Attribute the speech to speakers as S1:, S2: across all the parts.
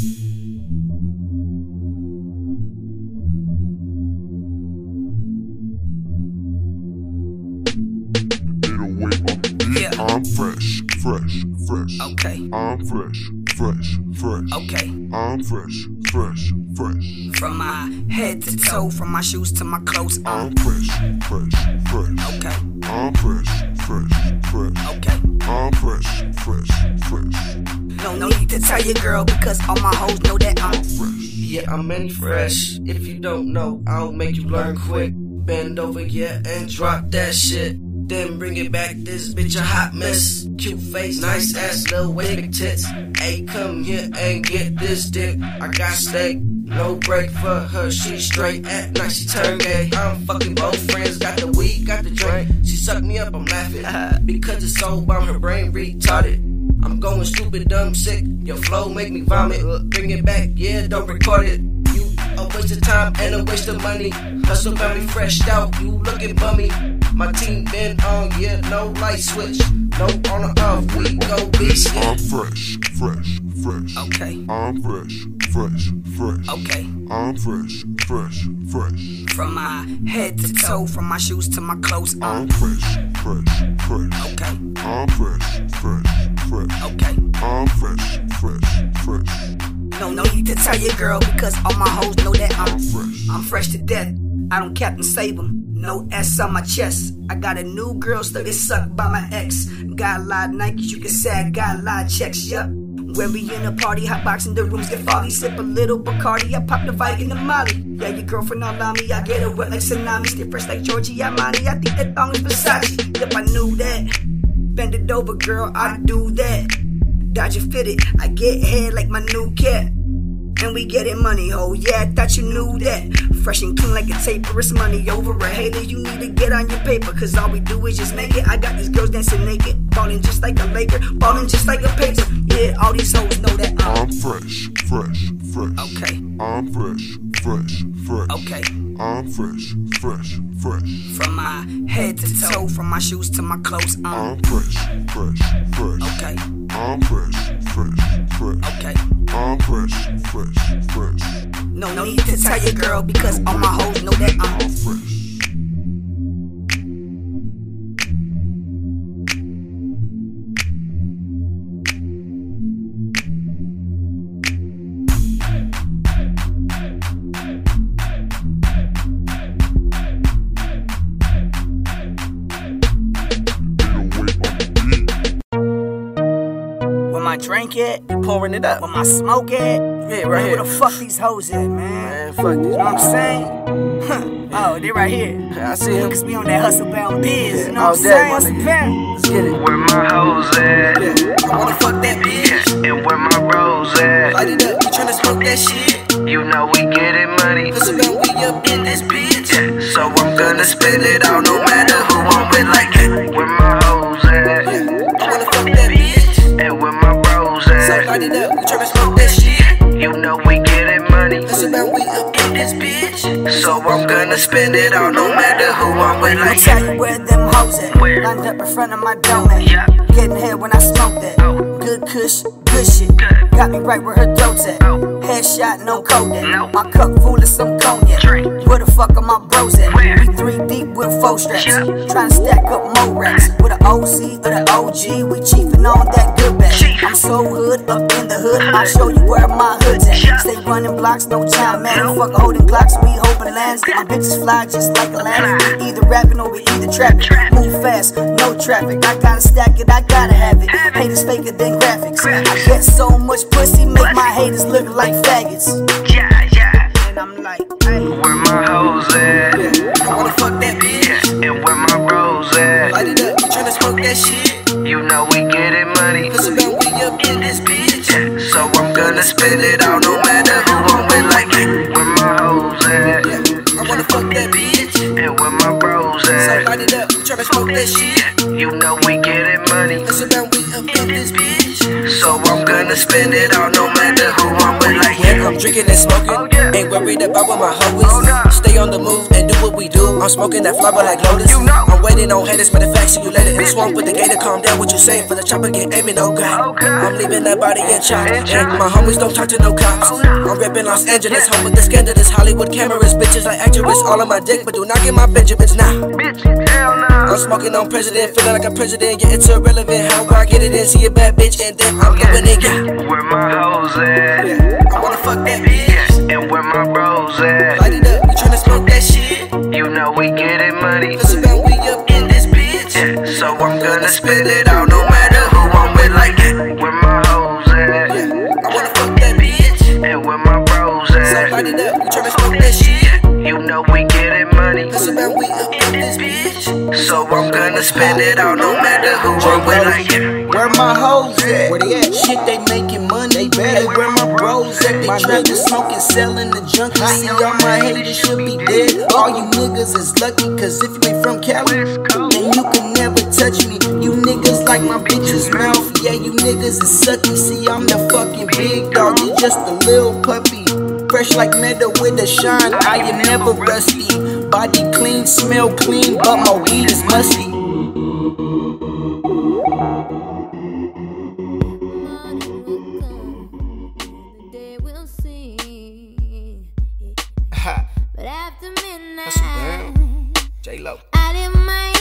S1: Yeah.
S2: I'm fresh, fresh, fresh.
S1: Okay.
S2: I'm fresh, fresh, fresh.
S1: Okay.
S2: I'm fresh, fresh, fresh.
S1: From my head to toe, from my shoes to my clothes. I'm
S2: I'm fresh, fresh, fresh.
S1: okay.
S2: I'm fresh, fresh, fresh.
S1: Okay.
S2: I'm fresh, fresh, fresh.
S1: No, no need to tell your girl because all my hoes know that I'm
S2: Fresh.
S3: Yeah, I'm in fresh. If you don't know, I'll make you learn quick. Bend over, yeah, and drop that shit. Then bring it back, this bitch a hot mess. Cute face, nice ass, little wig tits. Hey, come here and get this dick. I got steak, no break for her. She straight at night, she turn gay. I'm fucking both friends, got the weed, got the drink. She sucked me up, I'm laughing. Uh-huh. Because it's so bomb, her brain retarded. I'm going stupid, dumb, sick. Your flow make me vomit. Uh-huh. Bring it back, yeah, don't record it. You a waste of time and a waste of money. Hustle got me freshed out, you looking bummy. My team been on, yeah, no light switch. No on or off, we go beast.
S2: I'm fresh, fresh, fresh.
S1: okay.
S2: I'm fresh, fresh, fresh.
S1: Okay.
S2: I'm fresh, fresh, fresh.
S1: From my head to toe, from my shoes to my clothes. I'm
S2: I'm fresh, fresh, fresh.
S1: okay.
S2: I'm fresh, fresh, fresh.
S1: Okay.
S2: I'm fresh, fresh, fresh.
S1: No, no need to tell your girl because all my hoes know that I'm
S2: Fresh.
S1: I'm fresh to death. I don't Captain Save 'em. No S on my chest. I got a new girl still get sucked by my ex. Got a lot of Nikes, you can say I got a lot of checks, yup. When we in a party, hot boxing the rooms get foggy. Sip a little Bacardi, I pop the Viking and Molly. Yeah, your girlfriend all on me, I get her wet like tsunami. Stay fresh like Georgie Armani. I think that thong is Versace. Yep, I knew that. Bend it over, girl, I do that. Dodgers fitted, I get head like my new cat. And we getting money, ho. Yeah, I thought you knew that. Fresh and clean like a taper, it's money over a hater. You need to get on your paper, cause all we do is just make it. I got these girls dancing naked, balling just like a Laker, balling just like a Pacer. Yeah, all these hoes know that I'm
S2: I'm fresh, fresh, fresh.
S1: okay,
S2: I'm fresh, fresh, fresh.
S1: okay.
S2: I'm fresh, fresh, fresh.
S1: From my head to toe, from my shoes to my clothes, I'm
S2: I'm fresh, fresh, fresh.
S1: okay,
S2: I'm fresh, fresh, fresh.
S1: okay.
S2: I'm fresh, fresh, fresh.
S1: No, no need to tell your girl because all my hoes know that I'm
S2: Fresh.
S1: Drink at?
S3: Pouring it up.
S1: Where my smoke at?
S3: Yeah, right
S1: Where
S3: here.
S1: the fuck these hoes at, man?
S3: Man, fuck this.
S1: You know what I'm saying? oh, they right here.
S3: I see him.
S1: Cause we on that hustle bound biz, you know what I'm
S3: day,
S1: saying?
S3: my
S1: It's a
S3: nigga. Let's get it.
S4: Where my hoes at?
S3: I wanna fuck that bitch.
S4: And where my bros at?
S3: Light it up, you tryna smoke that shit.
S4: You know we getting money.
S3: Hustle down, we up in this bitch.
S4: Yeah, so I'm gonna spend it all no matter who I'm with like it. Where my
S3: this bitch.
S4: So I'm gonna spend it all no matter who I'm with
S1: I'll
S4: like
S1: tell you where them hoes at.
S4: Where?
S1: Lined up in front of my dome.
S4: Yeah.
S1: Getting head when I smoke that.
S4: Oh.
S1: Good kush, good shit.
S4: Good.
S1: Got me right where her throat's at. Headshot, no Kodak. My cup full of some cognac. Where the fuck are my bros at? We three deep with four straps. Tryna stack up more racks. With an OC or the OG, we chiefin' on that good batch. I'm so hood, up in the hood. I'll show you where my hood's at. Stay running blocks, no time, man. Fuck holding clocks, we hoping lands. My bitches fly just like a land. We either rapping or we either trapping.
S4: Trap.
S1: Move fast, no traffic. I gotta stack it, I gotta have it. Haters faker than graphics. I
S4: Graphics.
S1: get so much pussy, make my haters look like faggots.
S4: Yeah, yeah.
S1: And I'm like, hey.
S4: Where my hoes at?
S3: I wanna fuck that bitch.
S4: And where my bros at?
S3: Light it up, you tryna smoke that shit.
S4: You know we getting money.
S3: Hustle down, we up in this bitch.
S4: Yeah, so I'm gonna spend it all no matter who I'm with like it. Where my hoes at? Yeah.
S3: I wanna fuck that bitch.
S4: And where my bros at?
S3: So
S4: at?
S3: light it up, you tryna smoke that shit.
S4: You know we getting money.
S3: Hustle down, we up in this bitch.
S4: So I'm gonna spend it all no matter who I'm with like
S3: When. I'm drinking and smoking,
S4: Oh, yeah.
S3: ain't worried about what my hoe is.
S4: Oh, nah.
S3: Stay on the move and do what we do. I'm smoking that flower like Lotus.
S4: You know.
S3: I'm waiting on haters, matter of fact, see you later in the swamp with the gator. Calm down, what you saying? For the chopper get aiming, oh god.
S4: Okay.
S3: I'm leaving that body in chop.
S4: In.
S3: And my homies don't talk to no cops. Oh, I'm repping Los Angeles, home with the scandalous Hollywood cameras. Bitches like actress, all on my dick, but do not get my Benjamins now.
S4: Bitch, hell nah.
S3: I'm smoking on president, feeling like a president. Yeah, it's irrelevant how I get it in. See a bad bitch, and then I'm living it. Yeah.
S4: Where my hoes at?
S3: I wanna fuck that bitch.
S4: And where my bros at?
S3: Light it up, you tryna smoke that shit?
S4: You know we getting money.
S3: Listen, man, we up in this bitch.
S4: Yeah, so I'm gonna spend it out no matter who I'm with like it. Where my hoes at?
S3: I wanna fuck that bitch.
S4: And where my bros
S3: So
S4: at?
S3: light it up, you tryna smoke that shit?
S4: You know we getting money.
S3: Listen, man, we up in this bitch.
S4: So I'm gonna spend it out no matter who I'm with like.
S5: Where my hoes at?
S3: Where they at?
S5: Shit, they making money. They better. Hey, where my bros at? They
S3: My
S5: trapping,
S3: niggas.
S5: smoking, selling the junk. You see, all my haters should be dead. All you niggas is lucky, cause if you ain't from Cali, then you can never touch me. You niggas like my bitch's mouth. Yeah, you niggas is sucky. See, I'm the fucking big dog. You just a little puppy. Fresh like metal with a shine. I am never rusty. Body clean, smell clean, but my weed is musty.
S6: The day we'll see.
S3: Ha,
S6: But after midnight,
S3: That's a J Lo.
S6: I my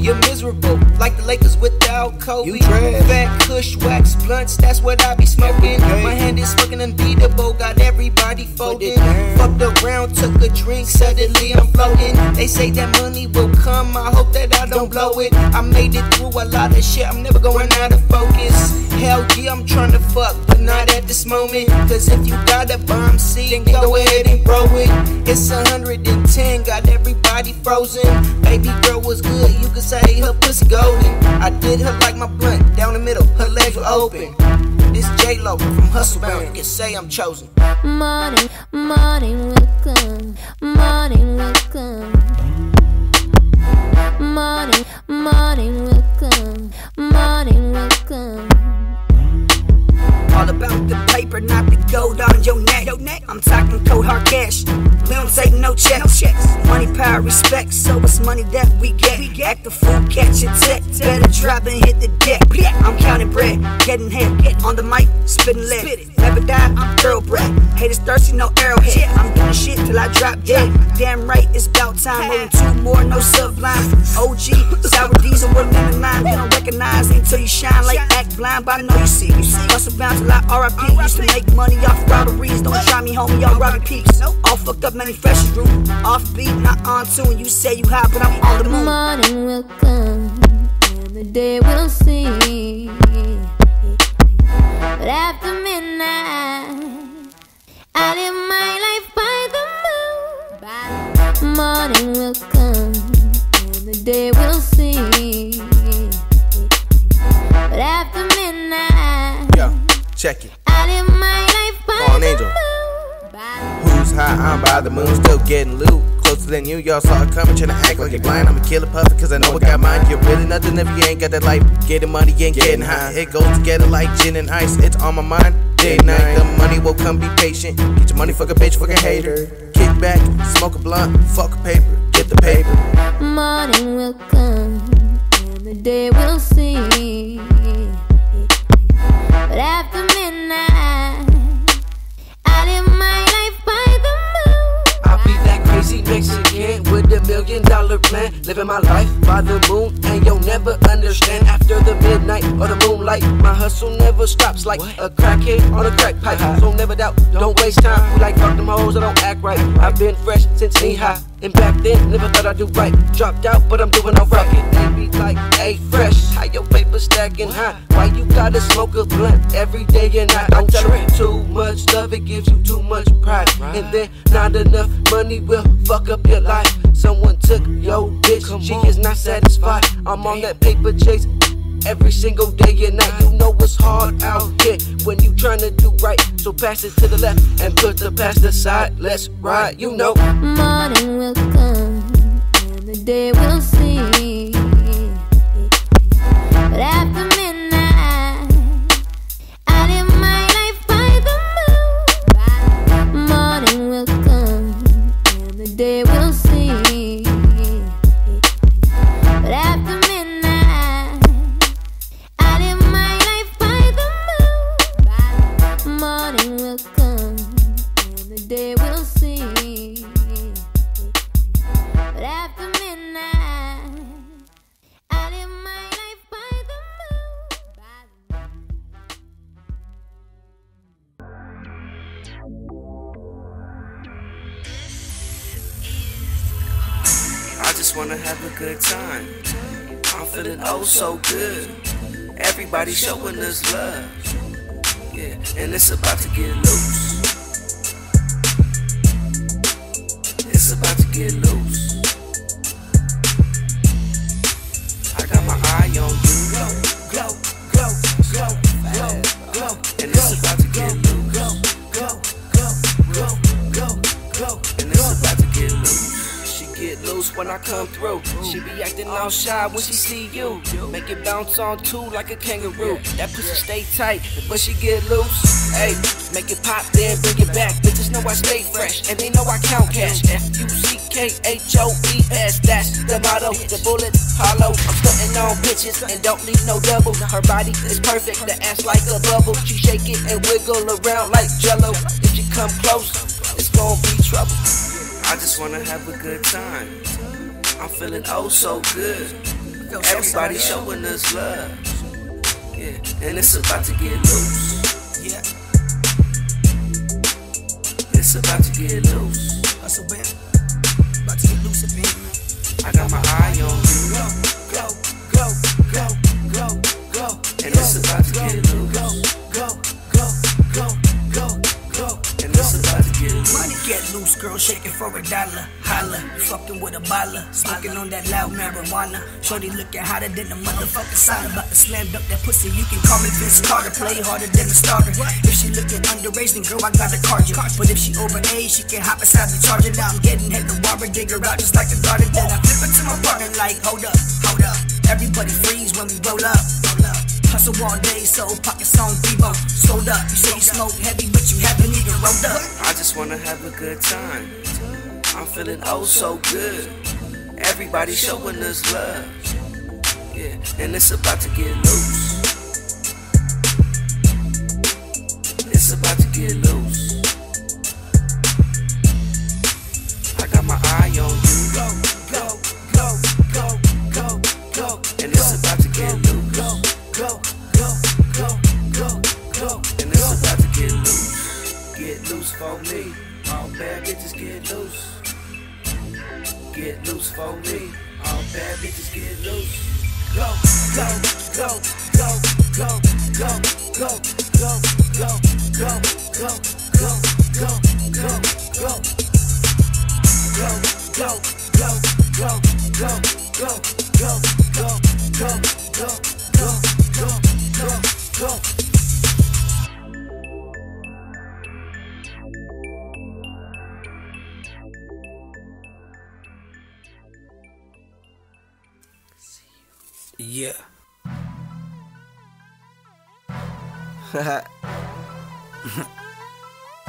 S5: You're miserable, like the Lakers without Kobe.
S3: You trash.
S5: Fat Kush wax blunts, that's what I be smoking. My hand is fucking unbeatable, got everybody folding. Fucked around, took a drink, suddenly I'm floating. They say that money will come, I hope that I don't blow it. I made it through a lot of shit, I'm never going out of focus. Hell yeah, I'm trying to fuck, but not at this moment. Cause if you got a bomb seed, then go ahead and grow it. It's 110, got everybody frozen. Baby girl was good, you could say her pussy golden. I did her like my blunt, down the middle, her legs were open. This J-Lo from Hustle Bound, you can say I'm chosen.
S6: Morning, morning will come. Morning will come. Morning, morning will come. Morning will come.
S1: All about the paper, not the gold on your neck. I'm talking cold hard cash. We don't take no checks. Money, respect. So it's money that we get. We Act the fool, catch a tech. Better drop and hit the deck. I'm counting bread, getting head. On the mic, spitting lead. Never die, I'm thoroughbred. Haters thirsty, no arrowhead. I'm doing shit till I drop dead. Damn right, it's about time. Rolling two more, no sublime. OG, sour diesel with lemon lime. You don't recognize until you shine like act blind, but I know you see. Hustle bound till I RIP. Used to make money off robberies. Don't try me, homie, y'all robbing peeps. All fucked up, manufactured room. Off beat, not on tune. You say you high, but I'm on the moon.
S6: Morning will come. And the day we'll see. But after midnight, I live my life by the moon. Morning will come. And the day we'll see. But after midnight,
S7: Yo, check it.
S6: I live my life by
S7: Fallen
S6: the
S7: Angel.
S6: moon. By
S7: Who's high? I'm by the moon, still getting loot. Closer than you, y'all saw it coming, tryna act like you're blind. I'm a killer puppet, cause I know I got mine. You're really nothing if you ain't got that life. Getting money ain't getting high. It goes together like gin and ice. It's on my mind. Day and night, the money will come, be patient. Get your money, fuck a bitch, fuck a hater. Kick back, smoke a blunt, fuck a paper, get the paper.
S6: Morning will come, and the day we'll see. But after midnight,
S3: be that Mexican with a million dollar plan. Living my life by the moon, and you'll never understand. After the midnight or the moonlight, my hustle never stops like a crackhead on a crack pipe. So never doubt, don't waste time. We like fuck them hoes that don't act right. I've been fresh since knee high. And back then, never thought I'd do right. Dropped out, but I'm doing alright. They be like, hey, fresh, how your paper stacking high? Why you gotta smoke a blunt every day and night? Tell them too much love, it gives you too much pride. And then not enough money will fuck up your life. Someone took your bitch, she is not satisfied. I'm on that paper chase. Every single day and night, you know it's hard out here when you tryna do right. So pass it to the left and put the past aside. Let's ride, you know.
S6: Morning will come, and the day we'll see. But after
S5: bounce on two like a kangaroo. That pussy stay tight, but she get loose. Hey, make it pop, then bring it back. Bitches know I stay fresh, and they know I count cash. F U C K H O E S. That's the motto. The bullet hollow. I'm stunting on bitches and don't need no double. Her body is perfect, the ass like a bubble. She shake it and wiggle around like Jello. If you come close, it's gonna be trouble. I just wanna have a good time. I'm feeling oh so good. Everybody showing us love. Yeah, and it's about to get loose. Yeah. It's about to get loose.
S1: Hustle bam. About to get loose.
S5: I got my eye on you.
S1: Go, go, go, go, go, go.
S5: And it's about to get loose.
S1: Go, go,
S5: get loose.
S1: Girl, shaking for a dollar. Holla, fucking with a baller. Smoking on that loud marijuana. Shorty looking hotter than the motherfucking sauna. About to slam dunk that pussy, you can call me Vince Carter. Play harder than a starter. If she looking underage, then girl, I got a card you. But if she overage, she can hop inside the charger. Now I'm getting hit the water, dig her out just like a garden. Then I flip it to my partner like, hold up, hold up. Everybody freeze when we roll up. Hustle all day, so pockets on Debo. Sold up, you say you smoke heavy, but you haven't even rolled up.
S5: I just wanna have a good time. I'm feeling oh so good. Everybody showing us love. Yeah, and it's about to get loose. It's about to get loose. I got my eye on for me. All bad bitches get loose. Get loose for me. All bad bitches get loose. Go, go, go, go, go, go, go, go, go, go, go, go, go, go, go. Go, go, go, go, go, go, go, go, go, go, go, go, go, go.
S1: Yeah.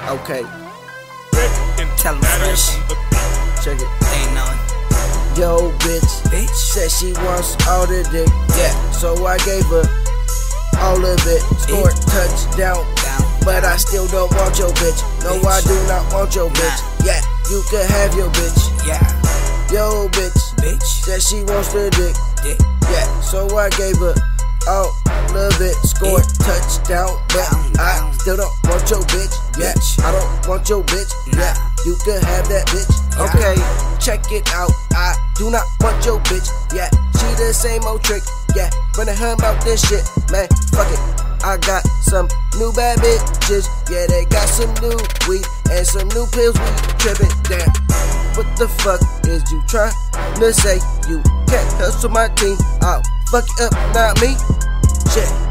S3: Okay,
S1: Tell him fresh.
S3: check it.
S1: Ain't none.
S3: Yo, bitch.
S1: Bitch.
S3: Said she wants all the dick. Yeah. So I gave her all of it. Scored touchdown.
S1: Down.
S3: But I still don't want your bitch. No,
S1: Bitch.
S3: I do not want your bitch. Yeah, you can have your bitch.
S1: Yeah.
S3: Yo, bitch.
S1: Bitch.
S3: Said she wants the dick. Yeah, so I gave up. Oh, love it. Scored touchdown. But
S1: Down,
S3: I still don't want your bitch. Yeah, I don't want your bitch. Yeah, you can have that bitch. Okay, check it out. I do not want your bitch. Yeah, she the same old trick. Yeah, running her mouth this shit. Man, fuck it. I got some new bad bitches. Yeah, they got some new weed and some new pills. We tripping. Damn. What the fuck is you trying to say? You can't hustle my team. I'll fuck up, not me. Shit.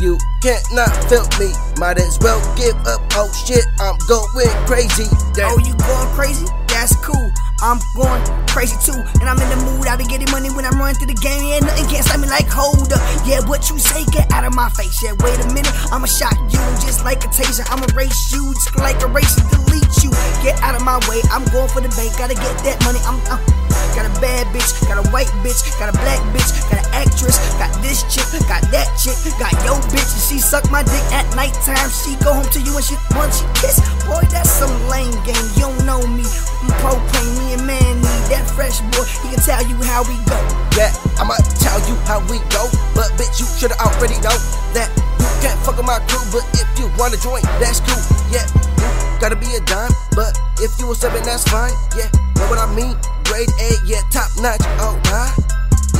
S3: You can't not feel me. Might as well give up. Oh shit, I'm going crazy. Damn.
S1: Oh, you going crazy? That's cool. I'm going crazy too. And I'm in the mood. I be getting money when I'm running through the game. Yeah, nothing can't stop me like hold up. Yeah, what you say? Get out of my face. Yeah, wait a minute. I'ma shock you just like a taser. I'ma race you just like a racer. Delete you. Get out of my way. I'm going for the bank. Gotta get that money. I'm. Uh, Got a bad bitch, got a white bitch, got a black bitch, got an actress, got this chick, got that chick, got yo bitch, and she suck my dick at nighttime. She go home to you and she once she kiss. Boy, that's some lame game. You don't know me. I'm propane, me and man need that fresh boy. He can tell you how we go.
S3: Yeah, I'ma tell you how we go. But bitch, you shoulda already know that you Can't fuck with my crew, but if you wanna join, that's cool. Yeah, you gotta be a dime, but if you a seven, that's fine. Yeah, know what I mean? Grade A, yeah, top notch. Oh my,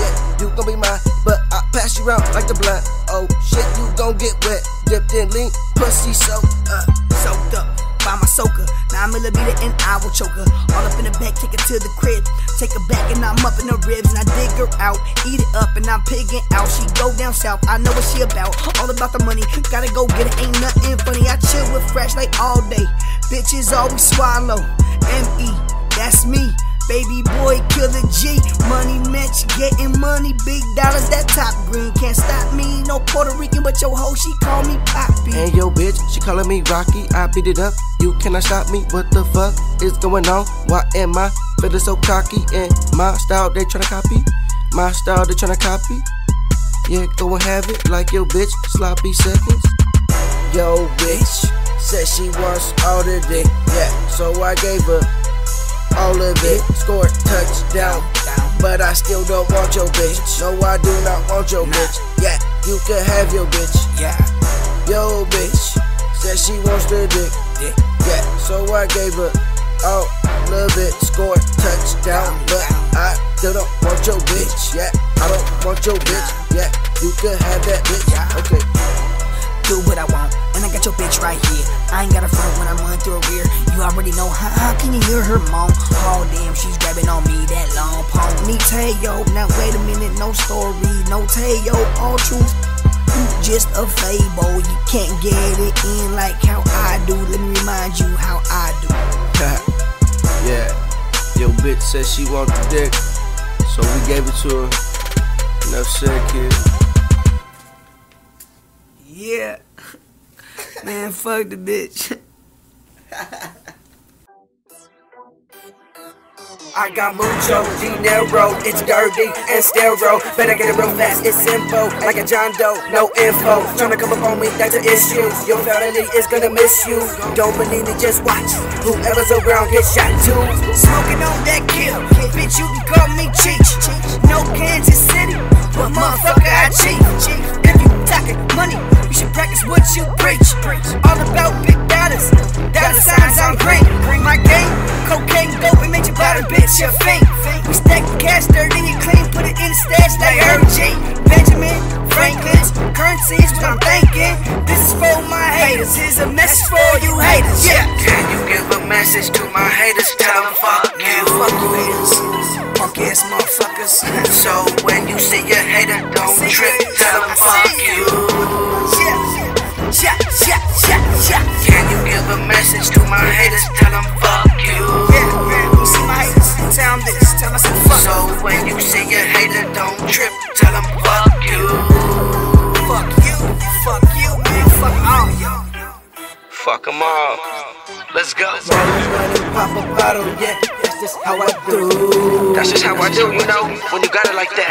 S3: yeah, you gon' be mine, but I pass you around like the blind. Oh shit, you gon' get wet, dipped in lean, pussy so up,
S1: soaked up by my soaker. Nine millimeter and I will choke her. All up in the back, take her to the crib. Take her back and I'm up in her ribs and I dig her out. Eat it up and I'm pigging out. She go down south, I know what she about. All about the money, gotta go get it. Ain't nothing funny. I chill with fresh like all day. Bitches always swallow. M.E. That's me. Baby boy, killer G. Money Mitch, getting money, big dollars, that top green. Can't stop me, no Puerto Rican, but your hoe, she call me Poppy.
S3: And yo, bitch, she calling me Rocky. I beat it up. You cannot stop me. What the fuck is going on? Why am I feeling so cocky? And my style, they tryna copy. My style, they tryna copy. Yeah, go and have it like yo, bitch. Sloppy seconds. Yo, bitch said she wants all the dick. Yeah, so I gave her all of it. Scored touchdown. But I still don't want your bitch. No, I do not want your bitch. Yeah, you can have your bitch.
S1: Yeah,
S3: Yo, bitch said she wants the dick.
S1: yeah.
S3: Yeah, so I gave her all of it. Scored touchdown. But I still don't want your bitch. Yeah, I don't want your bitch. Yeah, you can have that bitch. Okay.
S1: Do what I want. And I got your bitch right here. I ain't got a front when I'm running through a rear. You already know how, how can you hear her moan? Oh damn, she's grabbing on me that long pole. Me Tayo, now wait a minute, no story, no Tayo, all truth. You just a fable, you can't get it in like how I do. Let me remind you how I do.
S3: yeah. Yo, bitch said she want the dick. So we gave it to her. Enough said, kid.
S1: Yeah. Man, fuck the bitch.
S3: I got mucho dinero, it's dirty and sterile. Better get it real fast, it's simple, like a John Doe, no info. Tryna come up on me, that's an issue. Your family is gonna miss you. Don't believe me, just watch. Whoever's around get shot too.
S1: Smoking on that kill. Bitch, you can call me Cheech. No Kansas City, but motherfucker, I cheat. If you talking money, you should practice what you preach. All about big dollars, dollar signs on green. My game, cocaine, dope, and make your body bitch your faint. We stack the cash dirty and clean, put it in the stash like Herb G. Benjamin, Franklin's, currencies, what I'm thinking. This is for my haters, here's a message for you haters. Yeah.
S4: Can you give a message to my haters? Tell them fuck you.
S1: fuck you haters. Ass motherfuckers.
S4: So when you see a hater, don't trip. Tell them fuck you. Can you give a message to my haters? Tell them fuck you.
S1: Yeah, man, you see my haters? Tell them this, tell them some fuck.
S4: So when you see a hater, don't trip. Tell them fuck you.
S1: fuck you, fuck you, man, fuck all y'all.
S4: Fuck them all. Let's go.
S3: Pop a bottle, yeah, that's just how I do.
S4: That's just how I do, you know, when you got it like that.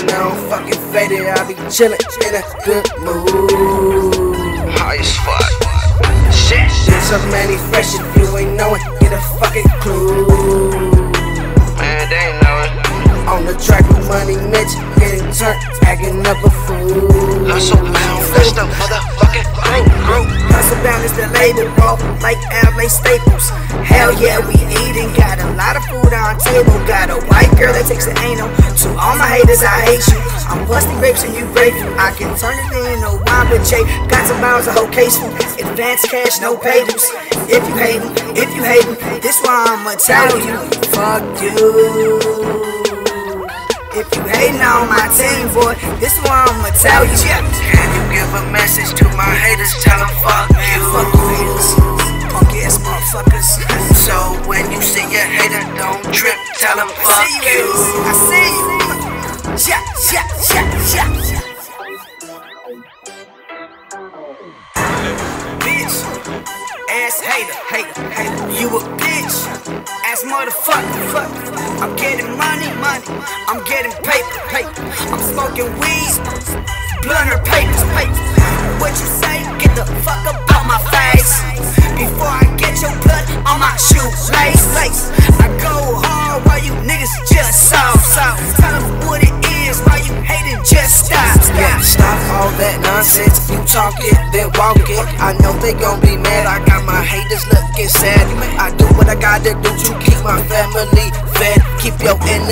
S3: And now I'm fucking faded, I be chillin' in a good mood.
S4: High as fuck. Shit.
S3: Shit, so many fresh if you ain't knowing, get a fucking clue.
S4: Man, they ain't.
S3: On the track with money, Mitch, getting turned, acting up a fool.
S4: Hustle bound, that's the motherfucking crew.
S1: Hustle bound is the label, bro, like LA Staples. Hell yeah, we eating, got a lot of food on table. Got a white girl that takes the anal. To all my haters, I hate you. I'm busting grapes and you grateful. I can turn it into wine with Jay. Got some bottles, a whole case full. Advance cash, no payables. If you hating, if you hating, this why I'ma tell you. Fuck you. If you hating on my team, boy, this why I'ma tell you.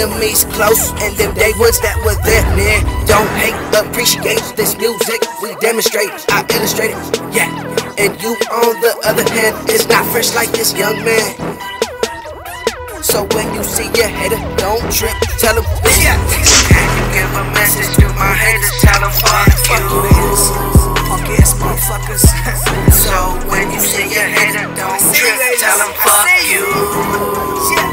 S3: Enemies close, and them day ones that were there, man. Don't hate, appreciate this music. We demonstrate, I illustrate it, yeah. And you, on the other hand, is not fresh like this young man. So when you see your hater, don't trip. Tell him, yeah.
S4: Can you give a message to my haters? Tell them fuck
S1: Fuck you
S4: you.
S1: punk ass motherfuckers.
S4: So when you see your hater, don't trip. Tell them fuck you.
S1: Yeah,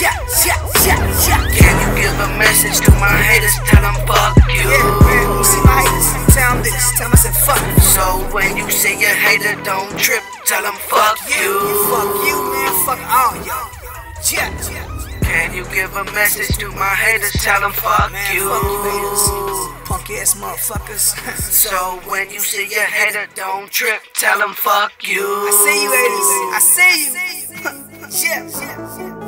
S1: yeah, yeah.
S4: Can you give a message to my haters? Tell them fuck you.
S1: Yeah, see my haters, tell them this, tell them I said fuck.
S4: So when you see your hater, don't trip. Tell them fuck you.
S1: Fuck you, man, fuck all y'all. Yeah,
S4: Can you give a message to my haters? Tell them fuck
S1: man,
S4: you.
S1: fuck you haters, punk ass motherfuckers.
S4: So when you see your hater, don't trip. Tell them fuck you.
S1: I see you haters, I see you. yeah.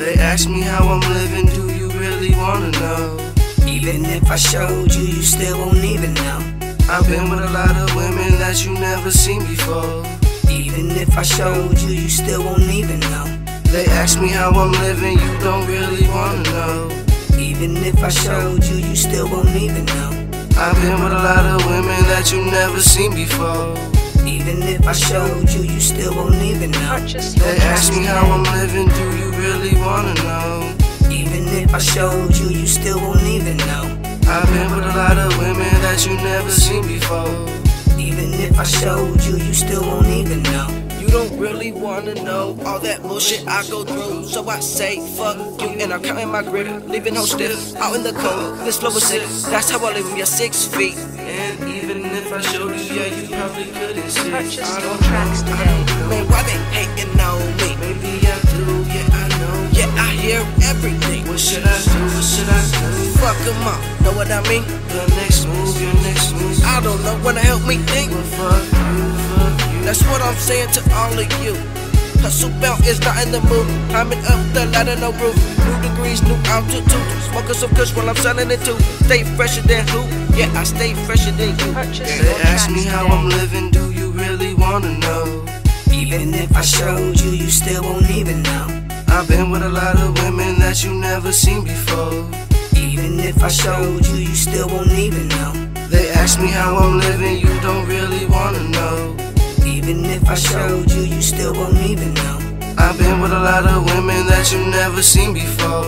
S5: They ask me how I'm living, do you really wanna know?
S1: Even if I showed you, you still won't even know.
S5: I've been with a lot of women that you never seen before.
S1: Even if I showed you, you still won't even know.
S5: They ask me how I'm living, you don't really wanna know.
S1: Even if I showed you, you still won't even know.
S5: I've been with a lot of women that you never seen before.
S1: Even if I showed you, you still won't even know.
S5: They ask me how I'm living, do you really wanna know?
S1: Even if I showed you, you still won't even know.
S5: I've been with a lot of women that you never seen before.
S1: Even if I showed you, you still won't even know.
S3: You don't really wanna know all that bullshit I go through. So I say fuck you, and I'm counting my grip, leaving home stiff, out in the cold. This flow is sick. That's how I live. Yeah, six feet.
S5: And even if I showed you, yeah, you probably couldn't see.
S8: Purchase your tracks today.
S3: Man, why they hating on me?
S5: Maybe I do, yeah, I know.
S3: Yeah, I hear everything.
S5: What should I do? What should I do?
S3: Fuck 'em up. Know what I mean?
S5: Your next move, your next move.
S3: I don't know when to help me think.
S5: Well, fuck you, fuck you.
S3: That's what I'm saying to all of you. Hustle belt is not in the mood. Climbing up the ladder, no roof. New degrees, new altitude. Smoking some kush while I'm selling it too. Stay fresher than who? Yeah, I stay fresher than you.
S8: Purchase
S5: They ask me how. I'm living, do you really wanna know?
S1: Even if I showed you, you still won't even know.
S5: I've been with a lot of women that you never seen before.
S1: Even if I showed you, you still won't even know.
S5: They ask me how I'm living, you don't really wanna know.
S1: Even if I showed you, you still won't even know.
S5: I've been with a lot of women that you've never seen before.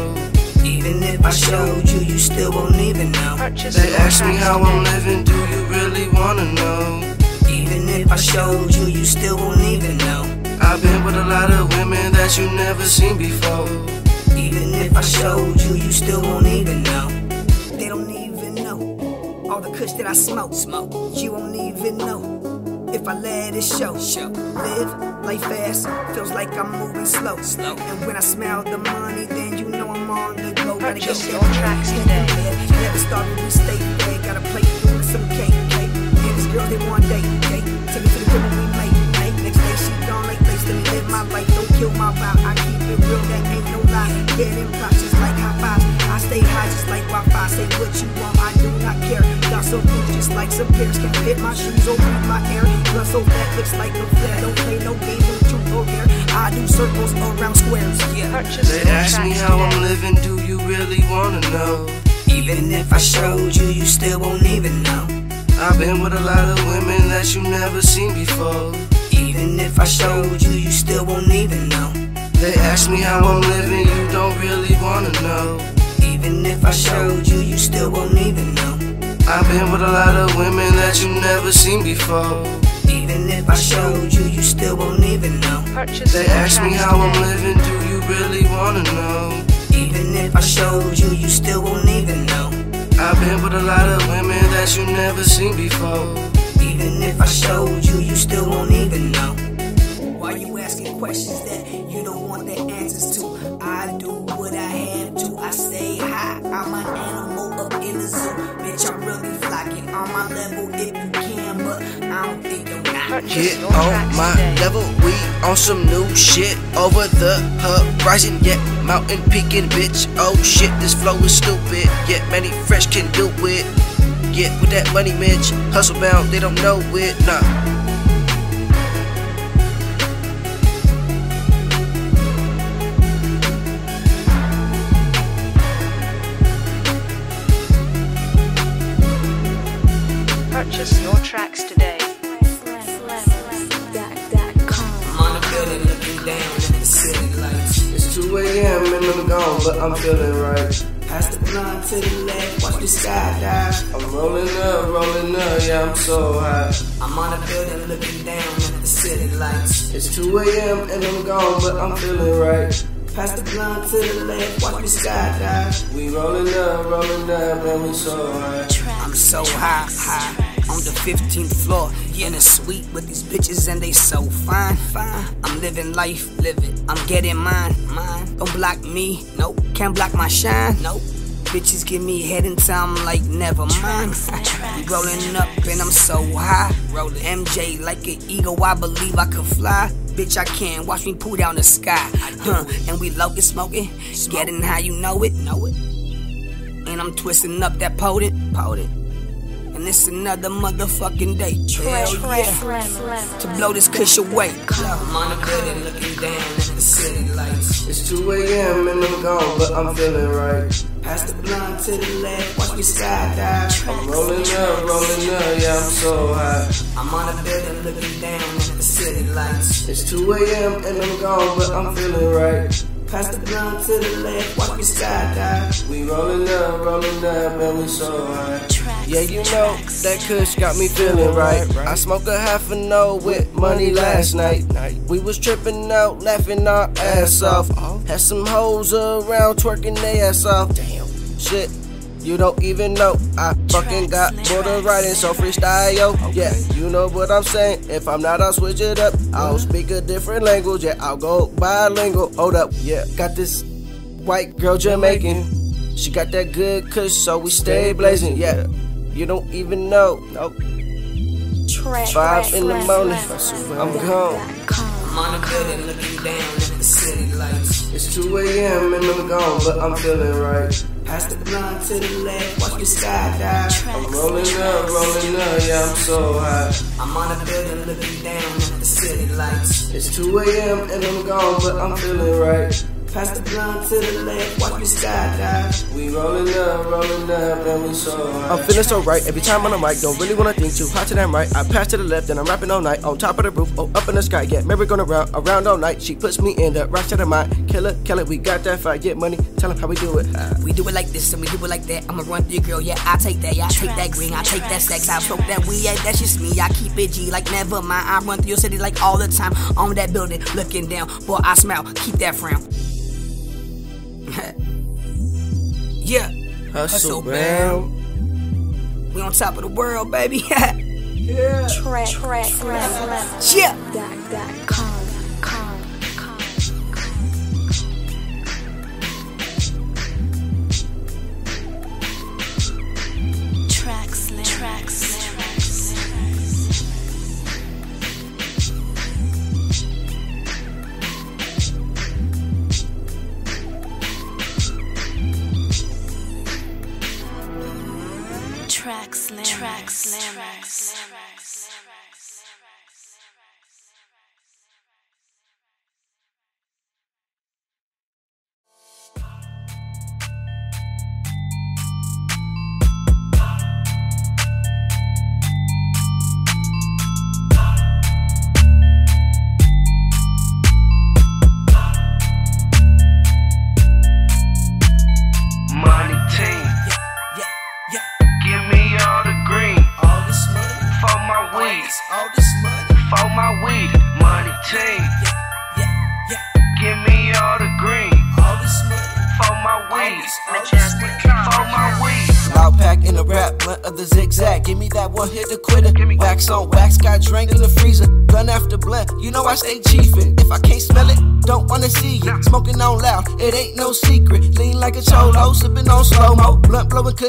S1: Even if I showed you, you still won't even know.
S5: They
S8: your
S5: ask me how I'm living, do you really wanna know?
S1: Even if I showed you, you still won't even know.
S5: I've been with a lot of women that you've never seen before.
S1: Even if I showed you, you still won't even know. They don't even know. All the kush that I smoke, smoke. You won't even know. If I let it show, show. Live life fast, feels like I'm moving slow, slow. And when I smell the money, then you know I'm on the go. Gotta get that
S8: tracks
S1: in
S8: today.
S1: there. Never started, we stay there. Gotta play through with some cake, cake. And this girl, they one day? Take it to the crib gone like place to live my life. Don't kill my vibe. I keep it real, that ain't no lie. Get in props just like high five. I stay high just like Wi-Fi. Say what you want, I do not care. Got so blue just like some pears. Can't fit my shoes or breathe my air. Blood so fat looks like a flare. Don't play no games, don't you go there. I do circles around squares. Yeah.
S5: They ask me how I'm living, do you really wanna know?
S1: Even if I showed you, you still won't even know.
S5: I've been with a lot of women that you've never seen before.
S1: Even if I showed you, you still won't even know.
S5: They ask me how I'm living, you don't really wanna know.
S1: Even if I showed you, you still won't even know.
S5: I've been with a lot of women that you never seen before.
S1: Even if I showed you, you still won't even know.
S8: Purchase
S5: They ask me how I'm living, do you really wanna know?
S1: Even if I showed you, you still won't even know.
S5: I've been with a lot of women that you never seen before.
S1: Even if I showed you, you still won't even know. Why you asking questions that you don't want the answers to? I do what I have to. I stay high. I'm an animal up in the zoo. Bitch, I'm really flocking on my level if you can, but I don't think I'm not.
S3: Get on my level, we on some new shit over the horizon. Yeah, mountain peaking, bitch. Oh shit, this flow is stupid. Yet many fresh can do it. Get with that money, Mitch. Hustle bound, they don't know it. Nah.
S4: Purchase your tracks today.
S9: I'm on the building looking down at the city lights.
S3: It's 2 a.m. and I'm gone, but I'm feeling right.
S9: Pass the blunt to the left, watch the sky dive.
S3: I'm rolling up, rolling up, yeah, I'm so high.
S9: I'm on the building looking down at the city lights.
S3: It's 2 a.m. and I'm gone, but I'm feeling right.
S9: Pass the blunt to the left, watch the sky dive.
S3: We rolling up, rolling up, and we so high.
S9: I'm so high, high. The 15th floor, in a suite with these bitches and they so fine, fine. I'm living life, living. I'm getting mine, mine. Don't block me, nope. Can't block my shine, nope. Bitches give me head and time like never mind. we rolling up and I'm so high. Rolling MJ like an eagle, I believe I could fly. Bitch, I can watch me pull down the sky. Huh, and we locust smoking, getting how you know it, know it. And I'm twisting up that potent, potent. And it's another motherfucking day. Hell yeah. To blow this kush away. I'm on the building looking down at the city lights.
S3: It's 2 a.m. and I'm gone, but I'm feeling right.
S9: Pass the blunt to the left, watch me sky dive.
S3: I'm rolling up, rolling up, yeah, I'm so high.
S9: I'm on the building looking down at the city lights.
S3: It's 2 a.m. and I'm gone, but I'm feeling right.
S9: Pass the blunt to the left, watch me sky dive.
S3: We rolling up, rolling up, and we so high. Yeah, you know, that kush got me feeling right. I smoked a half a no with money last night. We was tripping out, laughing our ass off. Had some hoes around twerking their ass off. Damn, shit. You don't even know I fucking got border writing, so freestyle, yo. Yeah, you know what I'm saying. If I'm not, I'll switch it up. I'll speak a different language. Yeah, I'll go bilingual. Hold up, yeah. Got this white girl Jamaican. She got that good kush, so we stay blazing. Yeah, you don't even know. Nope. Five in the morning, I'm gone.
S9: I'm on the building looking down at the city lights.
S3: It's 2 a.m. and I'm gone, but I'm feeling right.
S9: Pass the blunt to the left, watch me sky dive.
S3: I'm rolling up, rolling up, yeah, I'm so high.
S9: I'm on the building looking down at the city lights.
S3: It's 2 a.m. and I'm gone, but I'm feeling right.
S9: Pass the blunt to the left, watch me sky dive.
S3: We rolling up, rolling up, and we so high.
S10: I'm feeling so right every time on the mic. Don't really wanna think too hot to that right. I pass to the left and I'm rapping all night on top of the roof. Oh, up in the sky. Yeah, merry going around, around all night. She puts me in the rock to the mind. Killer, killer. We got that fight. Get money. Tell them how we do it.
S9: We do it like this and we do it like that. I'ma run through your girl, yeah, I take that, yeah, I take that green, I take that sex, I smoke that weed, yeah, that's just me. I keep it G like never mind. I run through your city like all the time. On that building, looking down, boy, I smile, keep that frown. yeah,
S3: Hustle bound.
S9: we on top of the world, baby.
S11: Track, track, track,
S9: yeah.
S11: dot, dot, com, com,
S4: tracks,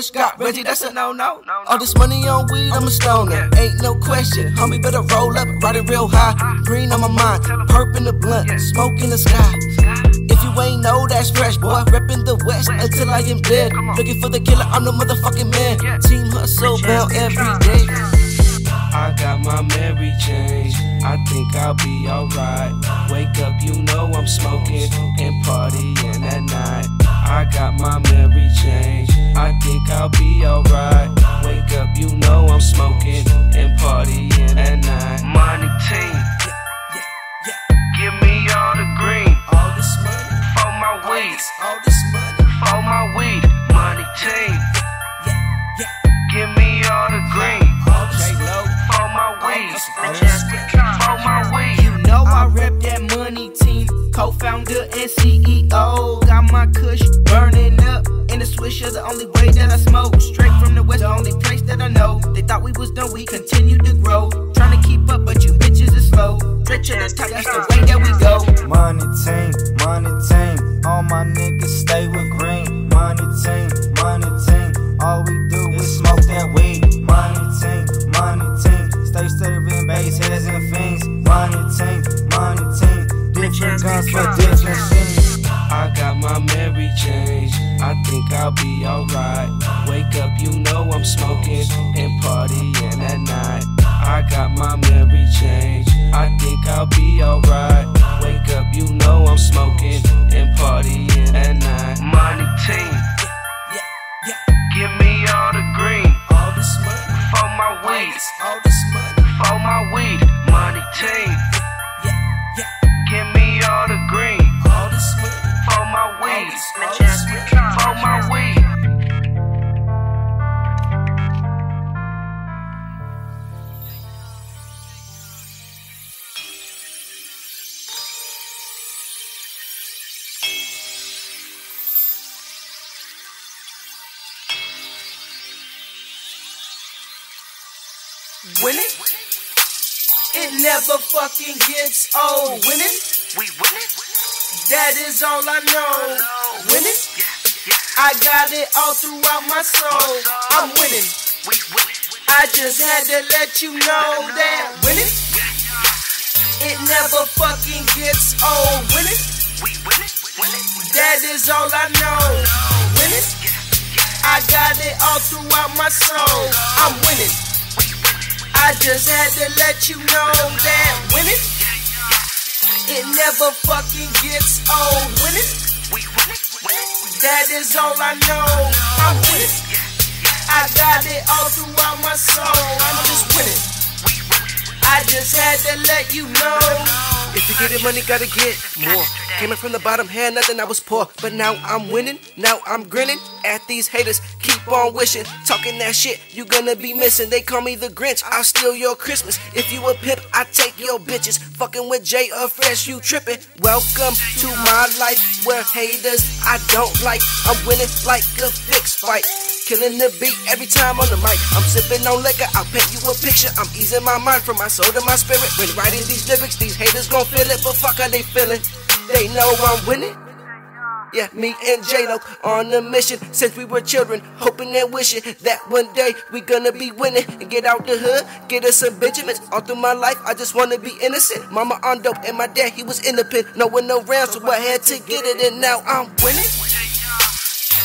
S5: kush got Reggie, that's a no no. All this money on weed, I'm a stoner. Ain't no question, homie, better roll up, ride it real high. Green on my mind, perp in the blunt, smoke in the sky. If you ain't know, that's fresh, boy. Reppin' the West until I am dead. Looking for the killer, I'm the motherfucking man. Team hustle, bell every day. I got my Mary Jane. I think I'll be alright. Wake up, you know I'm smoking and partying at night. I got my Mary. I think I'll be alright. Wake up, you know I'm smoking and partying at night.
S4: Money team, give me all the green
S5: All this money,
S4: for my weed,
S5: all this money,
S4: for my weed. Money team, give me all the green
S5: all this money.
S4: for my weed, for my weed.
S5: You know I rep that money co-founder and CEO. Got my kush burning up, and the swisher the only way that I smoke. Straight from the west, the only place that I know. They thought we was done, we continue to grow. Trying to keep up, but you bitches is slow. Straight to the top, that's the way that we go.
S12: Money team, money team. All my niggas stay with Guns for different.
S5: I got my Mary Jane. I think I'll be alright. Wake up, you know I'm smoking and partying at night. I got my Mary Jane. I think I'll be alright. Wake up, you know I'm smoking fucking gets old. Oh, winning?
S4: We winning?
S5: That is all I know. Winning? I got it all throughout my soul. I'm winning. I just had to let you know that winning. It never fucking gets old. Winning?
S4: We winning? Winning?
S5: That is all I know. Winning? I got it all throughout my soul. I'm winning. I just had to let you know that winning. It never fucking gets old. Winning? That is all I know. I'm winning. I got it all throughout my soul. I'm just winning. I just had to let you know.
S3: If you get it, money, gotta get more. Came in from the bottom, had nothing, I was poor. But now I'm winning, now I'm grinning at these haters. Keep on wishing, talking that shit, you gonna be missing. They call me the Grinch, I'll steal your Christmas. If you a pimp, I take your bitches. Fucking with Jay or Fresh, you tripping. Welcome to my life where haters I don't like. I'm winning like a fixed fight. Killing the beat every time on the mic. I'm sipping on liquor, I'll paint you a picture. I'm easing my mind from my soul to my spirit. When writing these lyrics, these haters gon' feel it, but fuck how they feeling. They know I'm winning. Yeah, me and J-Lo on a mission since we were children, hoping and wishing that one day we gonna be winning and get out the hood, get us some Benjamins. All through my life, I just wanna be innocent. Mama on dope and my dad, he was in the pen, no one around, so I had to get it, and now I'm winning.